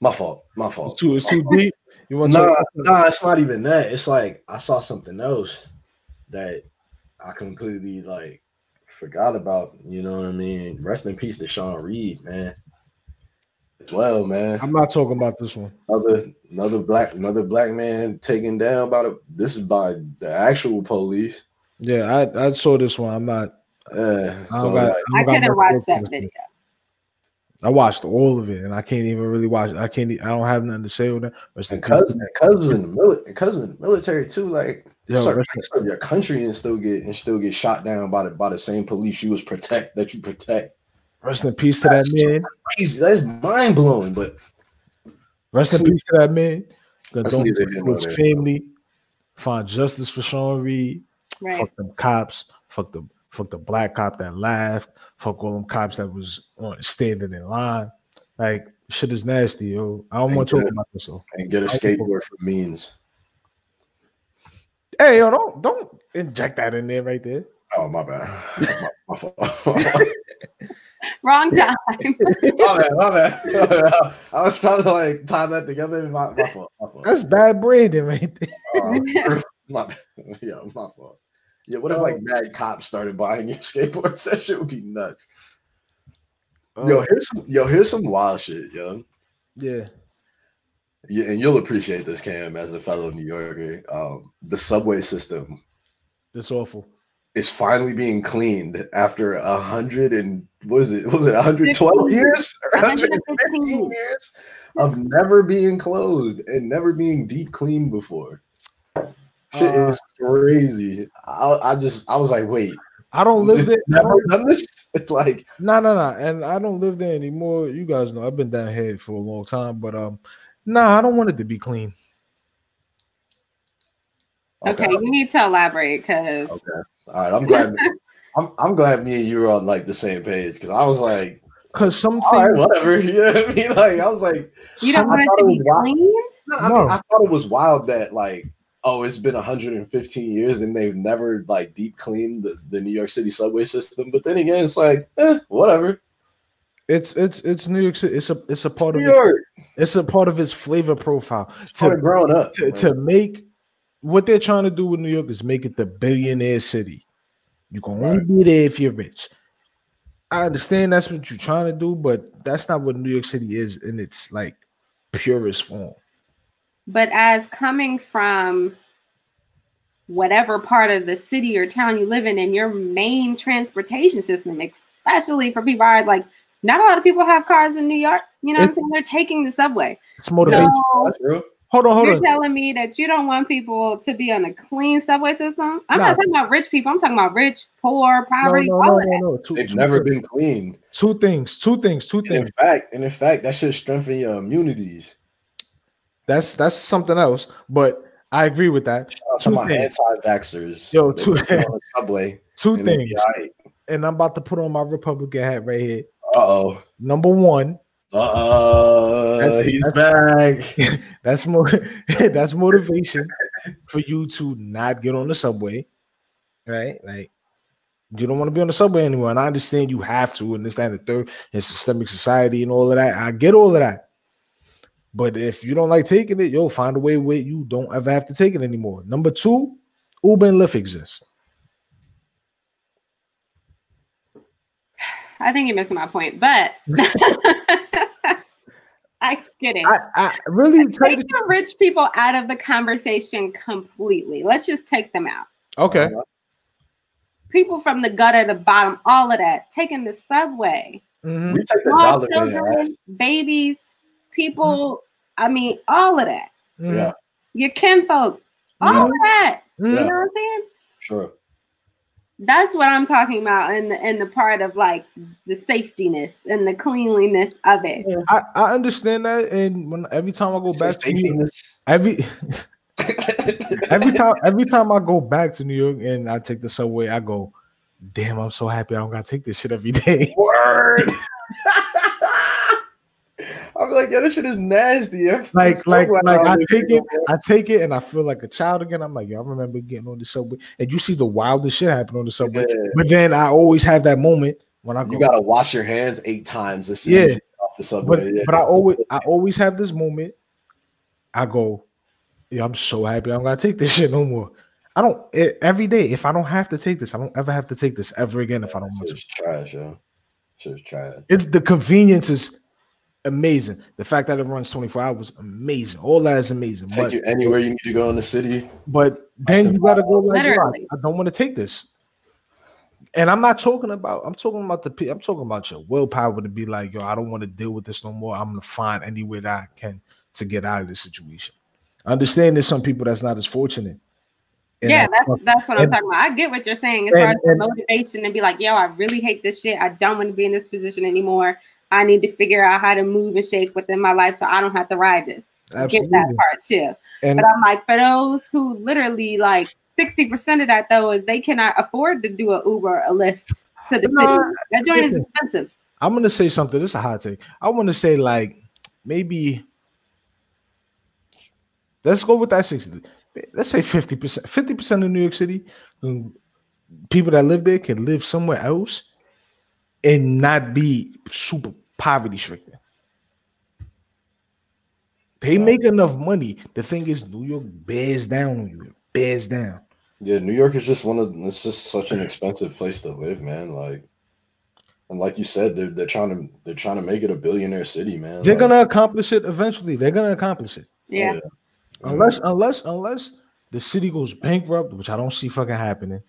My fault. My It's fault. too. It's too deep. You want to? Nah, talk nah, it's not even that. It's like I saw something else that I completely like forgot about. You know what I mean? Rest in peace to Sean Reed, man. As well, man. I'm not talking about this one. Another another black another black man taken down by the this is by the actual police. Yeah, I, I saw this one. I'm not. Yeah. I so don't got, like, don't I couldn't watch that video. I watched all of it, and I can't even really watch. I can't. I don't have nothing to say on that. Rest in and peace. cuz and cuz was in the military and cuz was in the military too. Like Yo, serve, serve your country and still get and still get shot down by the by the same police you was protect that you protect. Rest in peace to that man. Crazy. That's mind blowing. But Rest in peace to that man. That's Don't neither here his there. family. Find justice for Sean Reed. Right. Fuck them cops. Fuck the fuck the black cop that laughed. Fuck all them cops that was on standing in line. Like shit is nasty, yo. I don't want to talk about this though. and get a skateboard for means. Hey, yo, don't don't inject that in there right there. Oh my bad. my, my fault. Wrong time. my bad, my bad. My bad. I was trying to like tie that together. My, my fault. My fault. That's bad branding right there. Uh, my bad. Yeah, my fault. Yeah, what if like mad cops started buying your skateboards? That shit would be nuts. Yo, Oh, here's some, yo, here's some wild shit, yo. yeah. Yeah, and you'll appreciate this, Cam, as a fellow New Yorker. Um, the subway system That's awful. Is finally being cleaned after a hundred and what is it? Was it 112 years? Or 115 115. years of never being closed and never being deep cleaned before. Shit Uh, is crazy. I, I just I was like, wait, I don't live there. Never done this? It's like No, no, no. And I don't live there anymore. You guys know I've been down here for a long time, but um, nah, I don't want it to be clean. Okay, you need to elaborate because Okay. All right, I'm glad. I'm, I'm glad me and you were on like the same page because I was like, Cause something, all right, things, whatever. You know what I mean? Like I was like, you don't some- want I it to it be wild. cleaned. No, I, No. mean, I thought it was wild that like, oh, it's been 115 years and they've never like deep cleaned the, the New York City subway system. But then again, it's like, eh, whatever. it's it's it's New York City. It's a it's a part New of it. York, It's a part of its flavor profile. started To, growing up. to to make what they're trying to do with New York is make it the billionaire city. You can only be there if you're rich. I understand that's what you're trying to do, but that's not what New York City is in its like purest form. But as coming from whatever part of the city or town you live in, and your main transportation system, especially for people are like, not a lot of people have cars in New York. You know what I'm saying? They're taking the subway. It's motivation. So That's real. Hold on, hold on. you're telling me that you don't want people to be on a clean subway system? I'm Nah. not talking about rich people. I'm talking about rich, poor, poverty, no, all no, of no, that. no. Two, They've two never things. been clean. two things, two things, two And things. in fact, and in fact, that should strengthen your immunities. That's that's something else. But I agree with that. Shout out to Two my things. anti-vaxxers. Yo, two- on the subway. Two and things. aight. And I'm about to put on my Republican hat right here. Uh-oh. Number one, Uh-uh. That's- He's that's- back. that's more that's motivation for you to not get on the subway. Right? Like you don't want to be on the subway anymore. And I understand you have to, and this, that, and the third, and systemic society and all of that. I get all of that. But if you don't like taking it, you'll find a way where you don't ever have to take it anymore. Number two, Uber and Lyft exist. I think you're missing my point, but I get it. I, I really tell Take you, the rich people out of the conversation completely. Let's just take them out. okay. People from the gutter, the bottom, all of that, taking the subway. mhm. We take the Small dollar man. children, babies, people. I mean, all of that. mhm, Yeah, Your kinfolk, all Mhm. of that. You know what I'm saying? sure. That's what I'm talking about in the in the part of like the safetiness and the cleanliness of it. I, I understand that, and when every time I go back to New York, every every time every time I go back to New York and I take the subway, I go, damn, I'm so happy I don't gotta take this shit every day. Word. I'm like, yeah, this shit is nasty. I'm Like, like, like I'm I take it. I take it, and I feel like a child again. I'm like, yo, I remember getting on the subway, and you see the wildest shit happen on the subway. Yeah. But then I always have that moment when I go, You gotta wash your hands eight times as soon Yeah. as you get off the subway. but Yeah, but I always I always have this moment. I go, yeah, I'm so happy I don't gotta take this shit no more. I don't e- every day. If I don't have to take this, I don't ever have to take this ever again. If I don't want to, trash, yo. Shit's trash. it's the convenience is amazing. The fact that it runs 24 hours, amazing. All that is amazing. Take But you anywhere you need to go in the city. but then you gotta go like, I- Literally. I don't want to take this. And I'm not talking about. I'm talking about the. I'm talking about your willpower to be like, yo, I don't want to deal with this no more. I'm gonna find any way that I can to get out of this situation. I understand there's some people that's not as fortunate. And yeah, that's that's what I'm and- talking about. I get what you're saying as and- far as the and- motivation and be like, yo, I really hate this shit. I don't want to be in this position anymore. I need to figure out how to move and shake within my life so I don't have to ride this. I get that part too. And But I'm like, for those who literally like 60% of that though is they cannot afford to do a Uber or a Lyft to the city. That joint is expensive. I'm gonna say something. This is a hot take. I want to say like maybe let's go with that 60. Let's say 50%. 50% of New York City, um, people that live there can live somewhere else and not be super poverty stricken. They make enough money. The thing is, New York bears down on you. It bears down. Yeah, New York is just one of it's just such an expensive place to live, man. Like and like you said, they're they're trying to they're trying to make it a billionaire city, man. They're Like, gonna accomplish it eventually. They're gonna accomplish it. Yeah. Unless, unless, unless the city goes bankrupt, which I don't see fucking happening,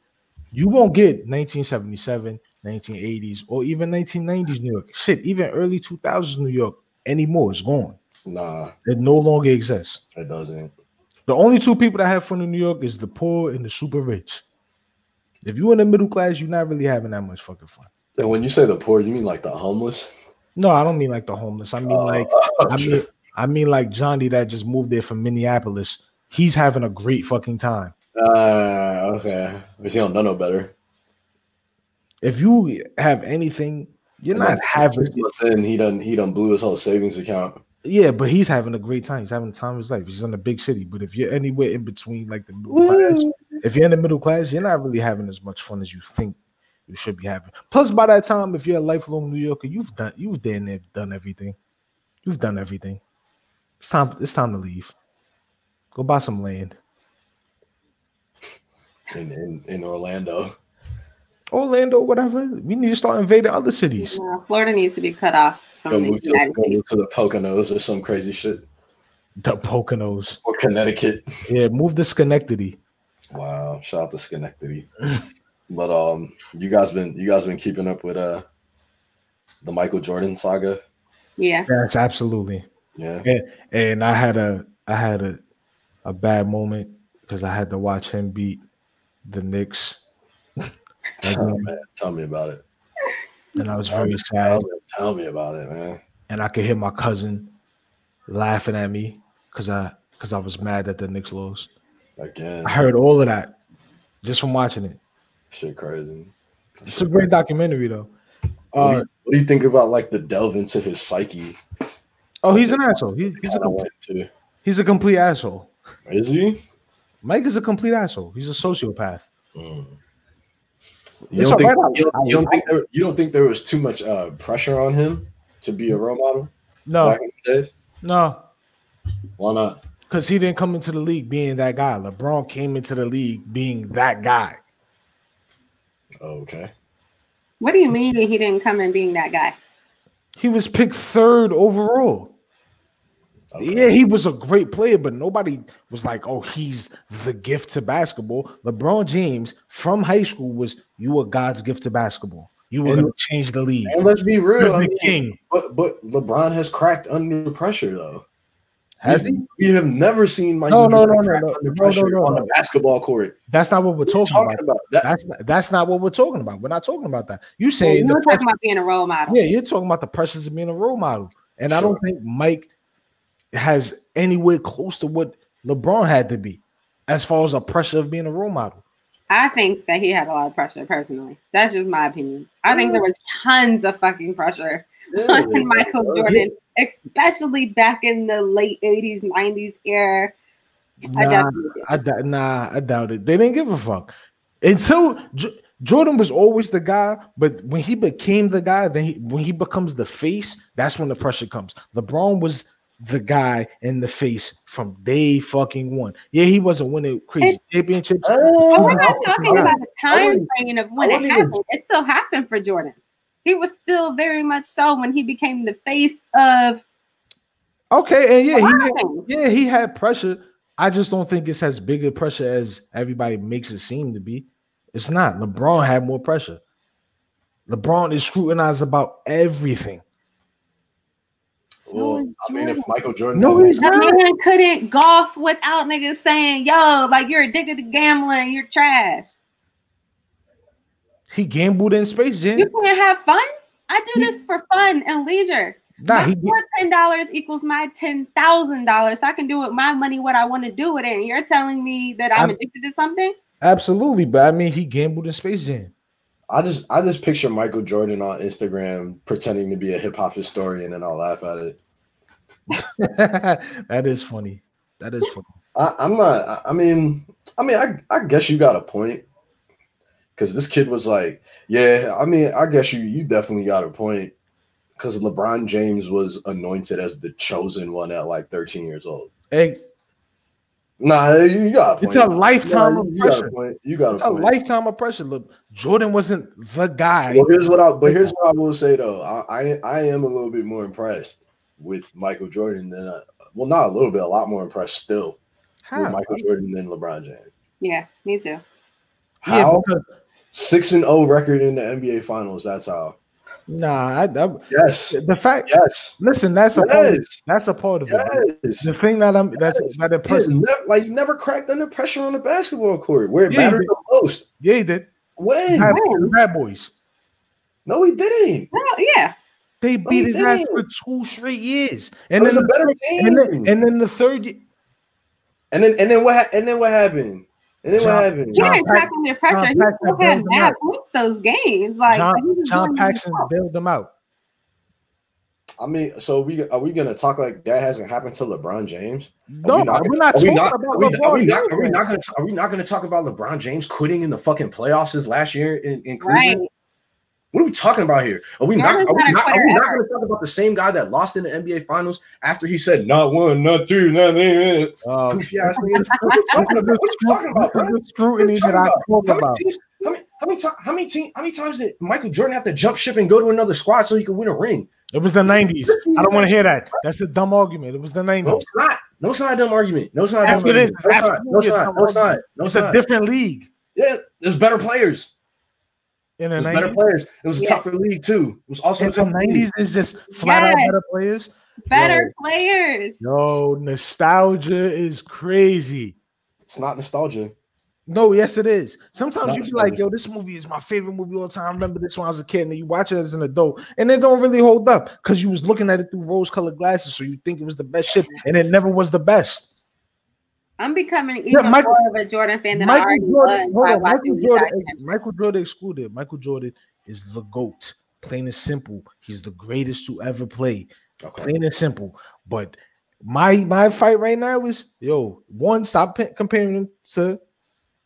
you won't get 1977, 1980s, or even 1990s New York. Shit, even early 2000s New York anymore. It's gone. Nah, It no longer exists. it doesn't. The only two people that have fun in New York is the poor and the super rich. If you're in the middle class, you're not really having that much fucking fun. And when you say the poor, you mean like the homeless? No, I don't mean like the homeless. I mean Uh, like I mean I mean like Johnny that just moved there from Minneapolis. He's having a great fucking time. Uh, okay. Because he don't know no better. if you have anything, you're And not having. six months in, he done he done blew his whole savings account. Yeah, but he's having a great time. He's having the time of his life. He's in a big city. But if you're anywhere in between, like the middle class, if you're in the middle class, you're not really having as much fun as you think you should be having. Plus, by that time, if you're a lifelong New Yorker, you've done you've done it, done everything. You've done everything. It's time. It's time to leave. Go buy some land. In, in, in Orlando. Orlando, whatever. We need to start invading other cities. Yeah, Florida needs to be cut off Go from the move, to, go move to the Poconos or some crazy shit. The Poconos. Or Connecticut. Yeah, move to Schenectady. Wow. Shout out to Schenectady. but um you guys been you guys been keeping up with uh the Michael Jordan saga? Yeah. Yes, absolutely. Yeah. And I had a I had a a bad moment because I had to watch him beat the Knicks. Oh, man, tell me about it. and I was very Tell sad. me, tell me about it, man. And I could hear my cousin laughing at me because I because I was mad that the Knicks lost. Again, I heard all of that just from watching it. shit crazy. It's a great documentary though. What, do Uh, you, what do you think about like the delve into his psyche? oh, he's an asshole. He, he's a Kinda com- went to- he's a complete asshole. Is he? Mike is a complete asshole. He's a sociopath. Mm. You don't, think, alright. you, don't, you, don't think there, you don't think there was too much uh, pressure on him to be a role model No, back in the days? no, Why not? because he didn't come into the league being that guy. LeBron came into the league being that guy. okay. What do you mean he didn't come in being that guy? He was picked third overall. Okay. Yeah, he was a great player, but nobody was like, "Oh, he's the gift to basketball." LeBron James from high school was you were God's gift to basketball. You were And- going to change the league. And let's be real. You're I the mean, king. but but LeBron has cracked under pressure though. Has we, he? we have never seen No, Michael no, Jordan no, no, crack no. under No, pressure no, no, on no. the basketball court. That's not what we're What are you talking, talking about. about? That, That's not, that's not what we're talking about. We're not talking about that. You Well, saying you the were talking about being a role model. Yeah, you're talking about the pressures of being a role model. And I don't Sure. think Mike has anywhere close to what LeBron had to be as far as the pressure of being a role model. I think that he had a lot of pressure personally. That's just my opinion. I think there was tons of fucking pressure on Michael Jordan, especially back in the late 80s, 90s era. I Nah, definitely do. I, doubt- nah, I doubt it. They didn't give a fuck until J- Jordan was always the guy. But when he became the guy, then he, when he becomes the face, that's when the pressure comes. LeBron was the guy in the face from day fucking one. Yeah, he wasn't winning crazy championships. But Oh, we're not talking about the time frame of when it happened. It still happened for Jordan. He was still very much so when he became the face of Okay, and yeah, he had, yeah he had pressure. I just don't think it's as big a pressure as everybody makes it seem to be. It's not. LeBron had more pressure. LeBron is scrutinized about everything. So Well, is I mean, if Michael Jordan, No, had- he's not. Man couldn't golf without niggas saying, yo, like you're addicted to gambling, you're trash. He gambled in Space Jam. You can't have fun. I do He- this for fun and leisure. Nah, my he your ten dollars equals my ten thousand dollars. So I can do with my money what I want to do with it. And you're telling me that I'm I'm- addicted to something? absolutely, but I mean, he gambled in Space Jam. I just I just picture Michael Jordan on Instagram pretending to be a hip hop historian, and I'll laugh at it. that is funny. That is funny. I, I'm not. I- I mean, I mean, I I guess you got a point. Because this kid was like, yeah. I mean, I guess you you definitely got a point. Because LeBron James was anointed as the chosen one at like 13 years old. Hey, Nah, you got a point. it's a lifetime Nah, of you got a pressure. point. You got It's a a point. lifetime of pressure. Look, Jordan wasn't the guy. Well, here's what I but here's what I will say though. I I, I am a little bit more impressed with Michael Jordan than I, well, not a little bit, a lot more impressed still How? with Michael Jordan than LeBron James. Yeah, me too. Yeah, How because six and zero record in the NBA Finals? That's how. Nah, I, I, Yes, the fact. yes, Listen, that's a part of, yes, that's a part of it. yes. The thing that I'm that's Yes. that He's impressed. never, like you never cracked under pressure on the basketball court where it Yeah, mattered the most. Yeah, he did. When? Bad, When? bad boys. No, he didn't. Well, yeah. They beat he his ass didn't. for two straight years, and was then a the better team. and then, and then the third. ye- And then and then what? ha- And then what happened? And then John- what happened? He John didn't Pax- under pressure. John He Paxson still had bailed bad points those games. Like John, John doing Paxson himself. bailed them out. I mean, so we are we gonna talk like that hasn't happened to LeBron James? No, we not we're not Are we talking not? about Are we, are we LeBron not? Are we not gonna? Are we not gonna talk about LeBron James quitting in the fucking playoffs his last year in, in Cleveland? Right. What are we talking about here? Are we not? Jordan's Are we not not? Are we not going to talk about the same guy that lost in the NBA Finals after he said not one, not two, not three? Uh, Goofy ass niggas. What are you talking about? What are you talking about, the scrutiny that I talk How many about. teams? How many, how many times? How many team? How many times did Michael Jordan have to jump ship and go to another squad so he could win a ring? It was the 90s. I don't want to hear that. That's a dumb argument. It was the 90s. No, it's not. No, it's not a dumb argument. No, it's not a dumb it is. argument. No, it's not. No, it's not. No, It's it's not. No, it's a not. different league. Yeah, there's better players. In the There's better 90s, players. It was a Yeah. tougher league too. It was also in the tougher 90s is just flat out better players. Better players. Yo, nostalgia is crazy. It's not nostalgia. No, yes, it is. Sometimes not you be like, yo, this movie is my favorite movie all the time. I remember this when I was a kid, and then you watch it as an adult, and it don't really hold up because you was looking at it through rose-colored glasses, so you think it was the best shit, and it never was the best. I'm becoming even Yeah, Michael- more of a Jordan fan than I Michael already Jordan, was hold on, Michael Jordan. Michael Jordan excluded. Michael Jordan is the goat. Plain and simple. He's the greatest to ever play. Okay. Plain and simple. But my my fight right now is yo one stop pe- comparing him to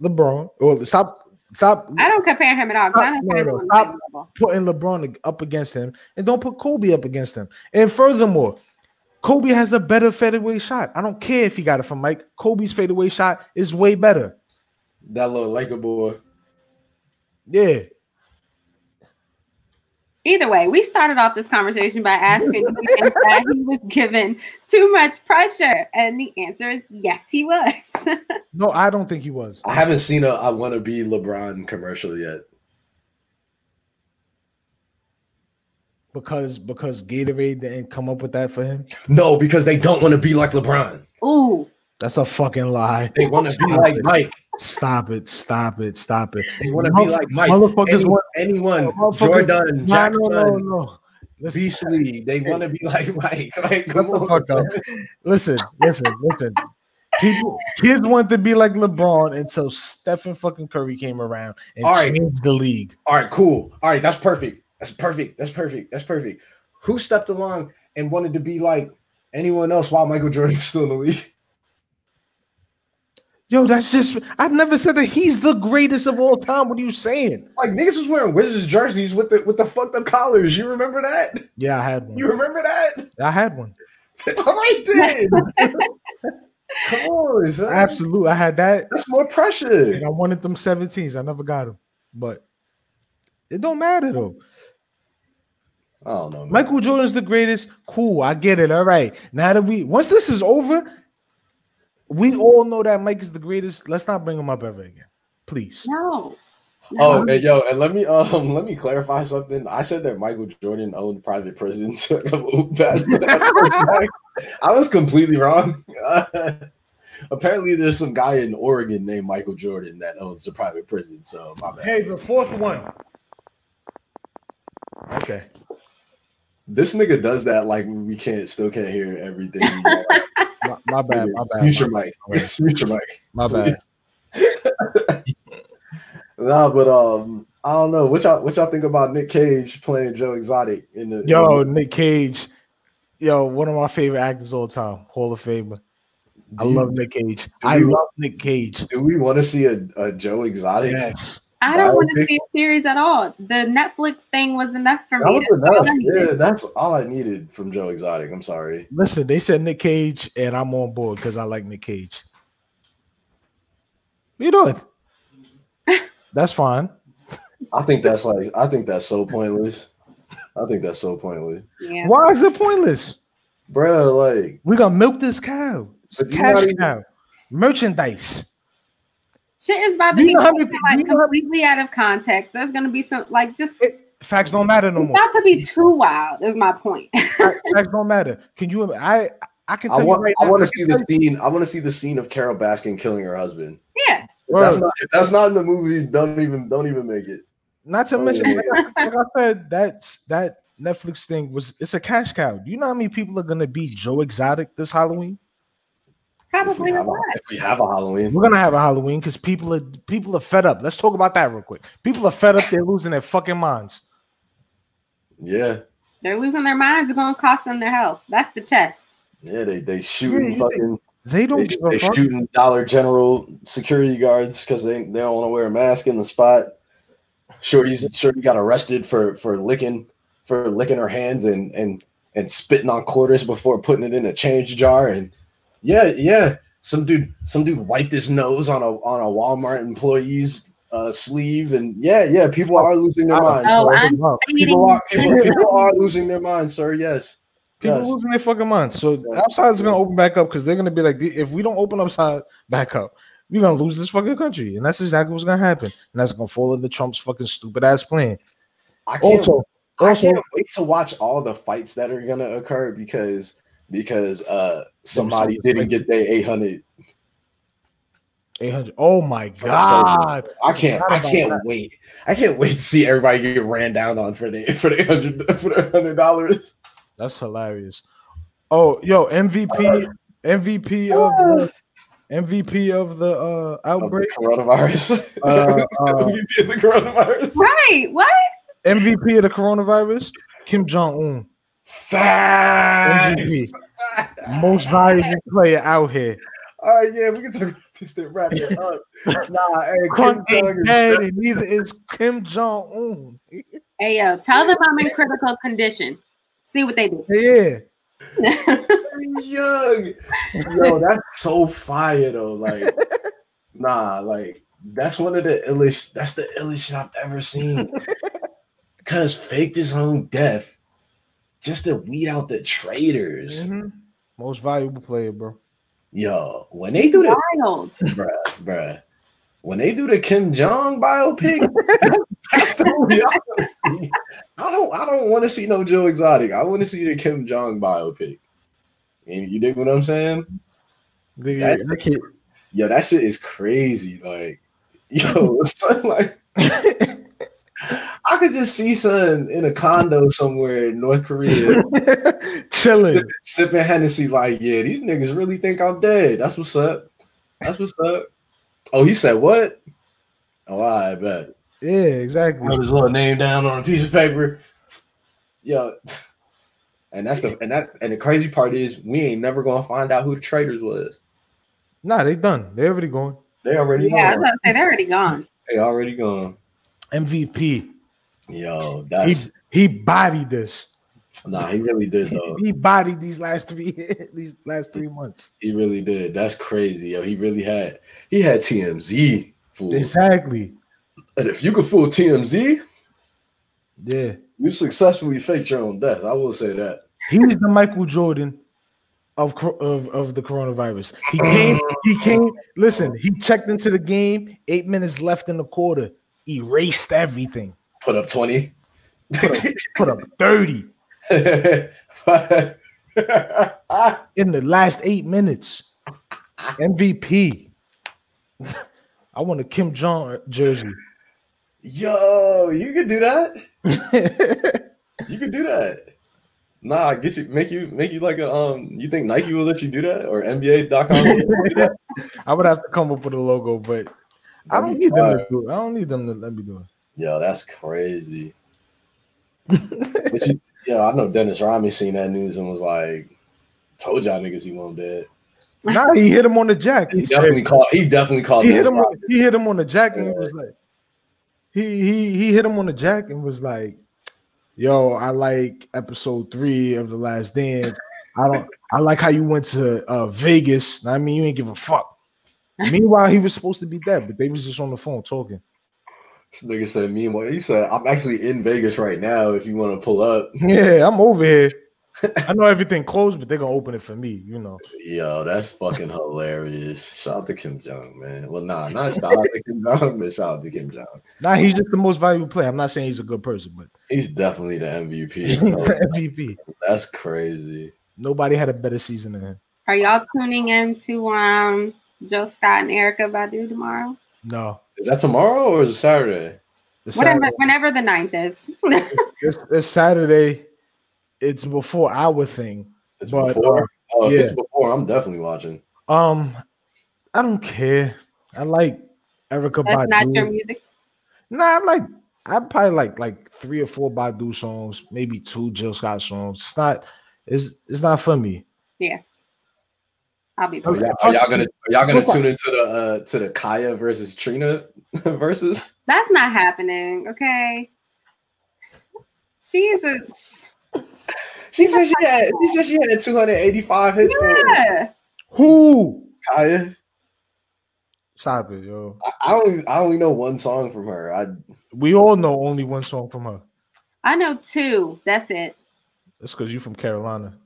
LeBron or stop stop I don't compare him at all. 'cause I don't No, no, him on the stop. putting LeBron up against him and don't put Kobe up against him. And furthermore, Kobe has a better fadeaway shot. I don't care if he got it from Mike. Kobe's fadeaway shot is way better. That little Laker boy. Yeah. Either way, we started off this conversation by asking if we think that he was given too much pressure, and the answer is yes, he was. No, I don't think he was. I haven't seen a I want to be LeBron commercial yet. Because because Gatorade didn't come up with that for him. No, because they don't want to be like LeBron. Ooh, That's a fucking lie. They want to be like it. Mike. Stop it. Stop it. Stop it. They want to be like Mike. Motherfuckers Any- want anyone, motherfuckers- Jordan, Jackson, no, no, no. Listen, Beasley. They want to be like Mike. Like, come on, fuck up. listen, listen, listen. People, kids want to be like LeBron until Stephen fucking Curry came around and All right. changed the league. All right, cool. All right, that's perfect. That's perfect. That's perfect. That's perfect. Who stepped along and wanted to be like anyone else while Michael Jordan was still in the league? Yo, that's just. I've never said that he's the greatest of all time. What are you saying? Like niggas was wearing Wizards jerseys with the with the fucked up collars. You remember that? Yeah, I had one. You remember that? I had one. All right then. Come on, son. Absolutely, I had that. That's more pressure. And I wanted them 17s. I never got them, but it don't matter though. I don't know. Man. Michael Jordan's the greatest. Cool, I get it. All right. Now that we once this is over, we all know that Mike is the greatest. Let's not bring him up ever again. Please. no. Oh, and yo, and let me um let me clarify something. I said that Michael Jordan owned private prisons. a couple past episodes back. I was completely wrong. apparently, there's some guy in Oregon named Michael Jordan that owns a private prison. So my bad. Hey, the fourth one. Okay. This nigga does that like we can't still can't hear everything. My, my bad. My bad. Mute your My, mic. bad. Mute your mic. my bad. nah, but um, I don't know. What y'all what y'all think about Nick Cage playing Joe Exotic in the Yo, Nick Cage. Yo, one of my favorite actors all time. Hall of Famer. I you- love Nick Cage. I you- love Nick Cage. Do we want to see a, a Joe Exotic? Yes. I don't want to see a series at all. The Netflix thing was enough for That me. was That's all enough. I needed. Yeah, that's all I needed from Joe Exotic. I'm sorry. Listen, they said Nick Cage, and I'm on board because I like Nick Cage. What You doing? That's fine. I think that's like I think that's so pointless. I think that's so pointless, Yeah. Why is it pointless? Bruh, Like We gonna milk this cow. It's a cash even- cow. Merchandise. Shit is about to You be know how taken, many- like you know how- completely out of context. There's gonna be some like just Facts don't matter no it's more. about to be too wild. Is my point. Facts don't matter. Can you? I I can I want you right I want to see the scene. I want to see the scene of Carole Baskin killing her husband. yeah. If that's not if that's not in the movie. Don't even don't even make it. Not to Oh, mention, yeah. like, I- like I said, that that Netflix thing was it's a cash cow. Do you know how many people are gonna be Joe Exotic this Halloween? If Probably we, have a, not. if we have a Halloween, We're gonna have a Halloween because people are people are fed up. Let's talk about that real quick. People are fed up. They're losing their fucking minds. yeah, They're losing their minds. It's gonna cost them their health. That's the test. yeah, they they shooting you fucking They don't they, they shooting Dollar General security guards because they, they don't want to wear a mask in the spot. Shorty's Shorty got arrested for for licking for licking her hands and and and spitting on quarters before putting it in a change jar. And yeah, yeah, some dude some dude wiped his nose on a on a Walmart employee's uh, sleeve, and yeah, yeah, people are losing their minds. Oh, sir. I'm People people, are, people, people are losing their minds, sir. Yes. Yes. losing their fucking minds. So Yeah. outside's gonna open back up because they're gonna be like, if we don't open upside back up, we're gonna lose this fucking country, and that's exactly what's gonna happen. And that's gonna fall into Trump's fucking stupid ass plan. I can't, Also, I also, can't wait to watch all the fights that are gonna occur because because uh somebody didn't get their 800 eight hundred. Oh my For the god! I can't. I can't that. wait. I can't wait to see everybody get ran down on for the for the hundred for the hundred dollars. That's hilarious. Oh, yo, MVP, MVP of the MVP of the uh Of the outbreak, coronavirus. Uh, uh, MVP of the coronavirus. Right. What? MVP of the coronavirus, Kim Jong Un, Facts. most valuable player out here. All right, yeah, we can talk about this to wrap it up. Nah, hey, Kim Cunt Jong ain't is dead, and neither is Kim Jong Un. Hey yo, tell them I'm in critical condition. See what they do. Yeah, young. Yo, that's so fire though. Like, nah, like that's one of the illest. That's the illest shit I've ever seen. Cause faked his own death just to weed out the traitors. Mhm. most valuable player, bro. Yo, when they do the Wild. bruh, bruh, when they do the Kim Jong biopic, that's the movie I want to see. I don't I don't want to see no Joe Exotic. I want to see the Kim Jong biopic. And you dig what I'm saying? The, That's- that kid, Yo, that shit is crazy. Like, yo, son, like I could just see son in a condo somewhere in North Korea chilling. sipping, sipping Hennessy. Like, yeah, these niggas really think I'm dead. That's what's up. That's what's up. Oh, he said what? Oh, I bet. Yeah, exactly. Wrote his little name down on a piece of paper. Yo, and that's the and that and the crazy part is we ain't never gonna find out who the traitors was. Nah, they done. They already gone. They already Yeah, I was gone. about to say they're already gone. They already gone. MVP. Yo, that's he he bodied this. nah. He really did though. he bodied these last three these last three months. He really did. That's crazy. Yo, he really had. He had TMZ fooled. Exactly. And if you could fool TMZ, Yeah. you successfully faked your own death. I will say that. He's the Michael Jordan of of, of the coronavirus. He came, he came, listen, he checked into the game, eight minutes left in the quarter, erased everything, Put up twenty. put up, put up 30 in the last eight minutes. MVP. I want a Kim Jong jersey. Yo, you could do that. You could do that. Nah, get you make you make you like a um. You think Nike will let you do that or NBA.com? will let you do that? I would have to come up with a logo, but I don't need them to do it. I don't need them to let me do it. Yo, that's crazy. but you, yo, I know Dennis Rodman seen that news and was like, "Told y'all niggas he won't dead." Nah, he hit him on the jack. He He, definitely said- called. He definitely called. he hit him. Rodman. he hit him on the jack, and he was like, he he he hit him on the jack and was like, "Yo, I like episode three of the Last Dance. I don't. I like how you went to uh, Vegas. I mean, you ain't give a fuck." Meanwhile, he was supposed to be dead, but they was just on the phone talking. This nigga said, "Meanwhile, he said I'm actually in Vegas right now. If you want to pull up." Yeah, I'm over here. I know everything closed, but they're gonna open it for me. You know. Yo, that's fucking hilarious. Shout out to Kim Jong, man. Well, nah, not shout out to Kim Jong, but shout out to Kim Jong. Nah, he's just the most valuable player. I'm not saying he's a good person, but He's definitely the MVP. he's MVP. the MVP. That's crazy. Nobody had a better season than him. Are y'all tuning in to um Jill Scott and Erykah Badu tomorrow? No, Is that tomorrow or is it Saturday? it's Whatever, Saturday. whenever the ninth is. It's, it's Saturday. It's before our thing. It's But, before. uh, oh, yeah. it's before, I'm definitely watching. Um, I don't care. I like Erykah That's not your music. Nah, I like. I probably like like three or four Badu songs, maybe two Jill Scott songs. It's not. It's it's not for me. I'll be Are Okay. y'all, are y'all gonna are y'all gonna Okay. tune into the uh to the Khia versus Trina versus? That's not happening. Okay. She's a She said she had she said she had 285 hits for yeah. Who? Khia. Stop it, yo. I, I don't. I only know one song from her. I We all know only one song from her. I know two. That's it. That's because you're from Carolina.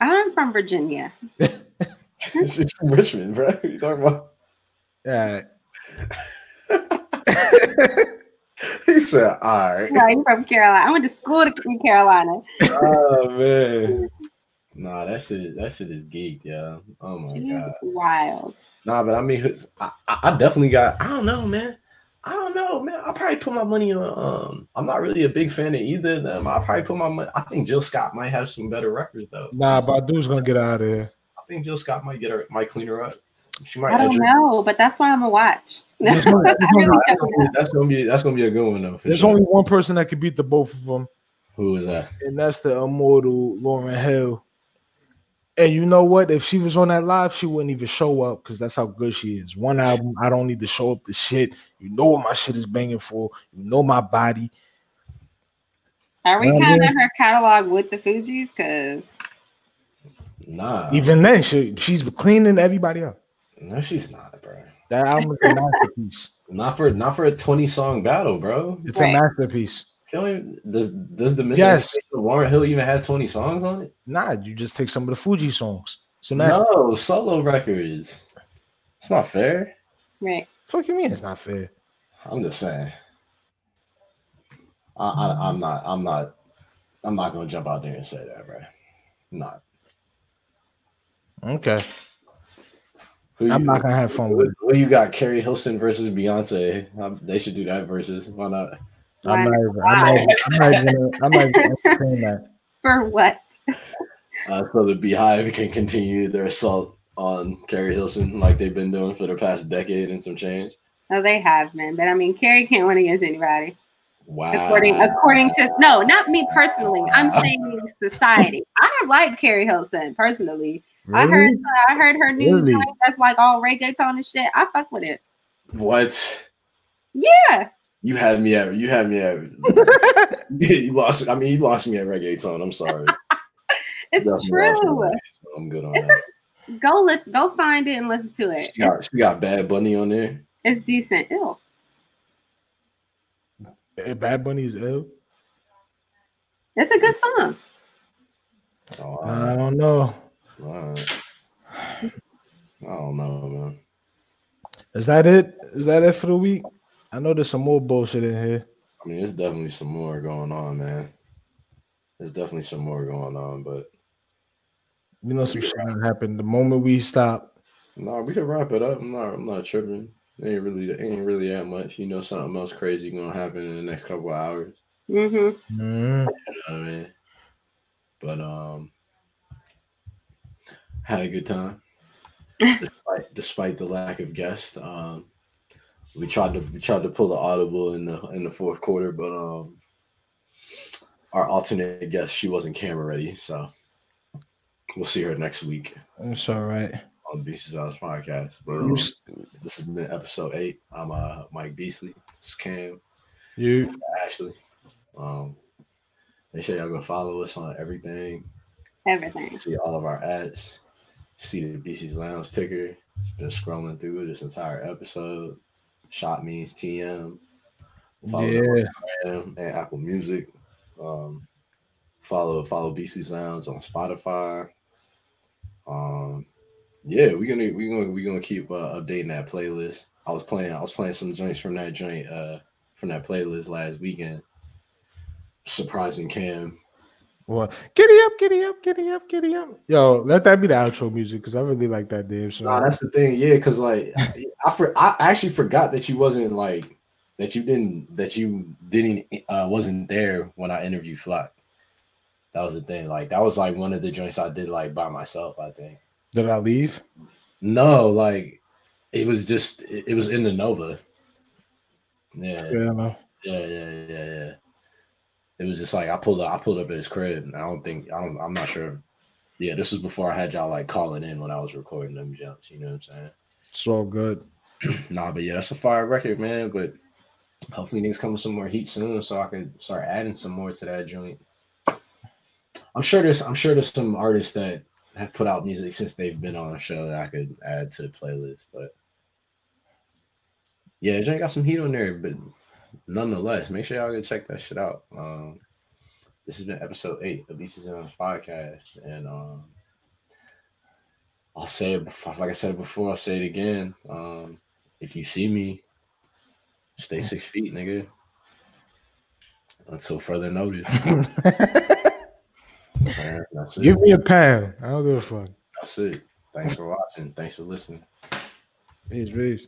I'm from Virginia. she's from Richmond, bro. What you talking about? Yeah. He said, "All right." Yeah, I'm from Carolina. I went to school in Carolina. Oh man. Nah, that shit. That shit is geeked, yeah. Oh my She's god. wild. Nah, but I mean, it's- I, I I definitely got. I don't know, man. I don't know, man. I'll probably put my money on. Um, I'm not really a big fan of either of them. I'll probably put my money. I think Jill Scott might have some better records though. Nah, Badu's gonna get out of here. I think Jill Scott might get her, might clean her up. She might. I don't her- know, but that's why I'm gonna watch. There's only, there's really only- don't know. That's gonna be that's gonna be a good one though. For there's sure. only one person that could beat the both of them, Who is that? and that's the immortal Lauryn Hill. And you know what? If she was on that live, she wouldn't even show up because that's how good she is. One album, I don't need to show up the shit. You know what my shit is banging for. You know my body. Are we Well, counting yeah. her catalog with the Fugees? Cause Nah, Even then, she, she's cleaning everybody up. no, she's not, bro. That album is a masterpiece. Not for not for a 20 song battle, bro. It's Right. a masterpiece. She only- Does does the Yes. Miss of Lauryn Hill even have 20 songs on it? Nah, you just take some of the Fugee songs. So a master. No, solo records. It's not fair. right. Fuck you mean it's not fair? I'm just saying. I, I I'm not I'm not I'm not gonna jump out there and say that, bro. I'm not. Okay. Who I'm you, not gonna have fun What, with it. what you got? Keri Hilson versus Beyonce. Um, they should do that versus. Why not? I'm not even, I'm not, I'm not even I'm not even entertaining that. For what? Uh, so the BeyHive can continue their assault on Keri Hilson like they've been doing for the past decade and some change. No, they have, man. But I mean, Keri can't win against anybody. Wow. According according to no, not me personally. I'm saying society. I like Keri Hilson personally. I heard I heard her new Really? joint that's like all reggaeton and shit. I fuck with it. What? Yeah. You had me at you had me at you lost I mean you lost me at reggaeton. I'm sorry. It's definitely true. at reggaeton. I'm good on It's that. Go listen, go find it and listen to it. She got, she got Bad Bunny on there. It's decent. Ew. Eh, Bad Bunny's ill. It's a good song. Oh, I don't know. All right. I don't know, man. Is that it? Is that it for the week? I know there's some more bullshit in here. I mean, there's definitely some more going on, man. There's definitely some more going on, but You know some shit that happened the moment we stop. no, we can wrap it up. I'm not, I'm not tripping. It ain't really, it ain't really that much. You know, something else crazy gonna happen in the next couple of hours. Mm-hmm. Mm. You know what I mean? But um, had a good time. despite, despite the lack of guests, um, we tried to we tried to pull the audible in the in the fourth quarter, but um, our alternate guest she wasn't camera ready, so we'll see her next week It's all right. on Beast's House podcast. But um, s- this has been episode eight. I'm uh Mike Beasley. This is Cam. you Ashley. Um, make sure y'all go follow us on everything. Everything. See all of our ads. See the Beastly's Lounge ticker. It's been scrolling through this entire episode. Shot means TM. Follow yeah. and Apple Music. Um, follow follow Beastly's Lounge on Spotify. Um, yeah, we're gonna we're gonna we're gonna keep uh, updating that playlist. I was playing I was playing some joints from that joint uh from that playlist last weekend. Surprising Cam. Well, giddy up, giddy up, giddy up, giddy up. Yo, let that be the outro music because I really like that damn song. No, that's the thing. Yeah, because like I for I actually forgot that you wasn't like that you didn't that you didn't uh wasn't there when I interviewed Flock. That was the thing. Like that was like one of the joints I did like by myself. I think. Did I leave? No, like it was just it, it was in the Nova. Yeah, Yeah, yeah, yeah, yeah, yeah. It was just like I pulled up, I pulled up at his crib. And I don't think I don't. I'm not sure. Yeah, this was before I had y'all like calling in when I was recording them jumps. You know what I'm saying? It's all good. Nah, but yeah, that's a fire record, man. But hopefully niggas come with some more heat soon so I could start adding some more to that joint. I'm sure there's I'm sure there's some artists that have put out music since they've been on the show that I could add to the playlist, but yeah, Jane got some heat on there, but nonetheless, make sure y'all go check that shit out. Um, this has been episode eight of Beastly's Lounge podcast, and um, I'll say it before, like I said before, I'll say it again. Um, if you see me, stay six feet, nigga. Until further notice. Man, that's it. Give me a pound. I don't give a fuck. That's it. Thanks for watching. Thanks for listening. Peace, peace.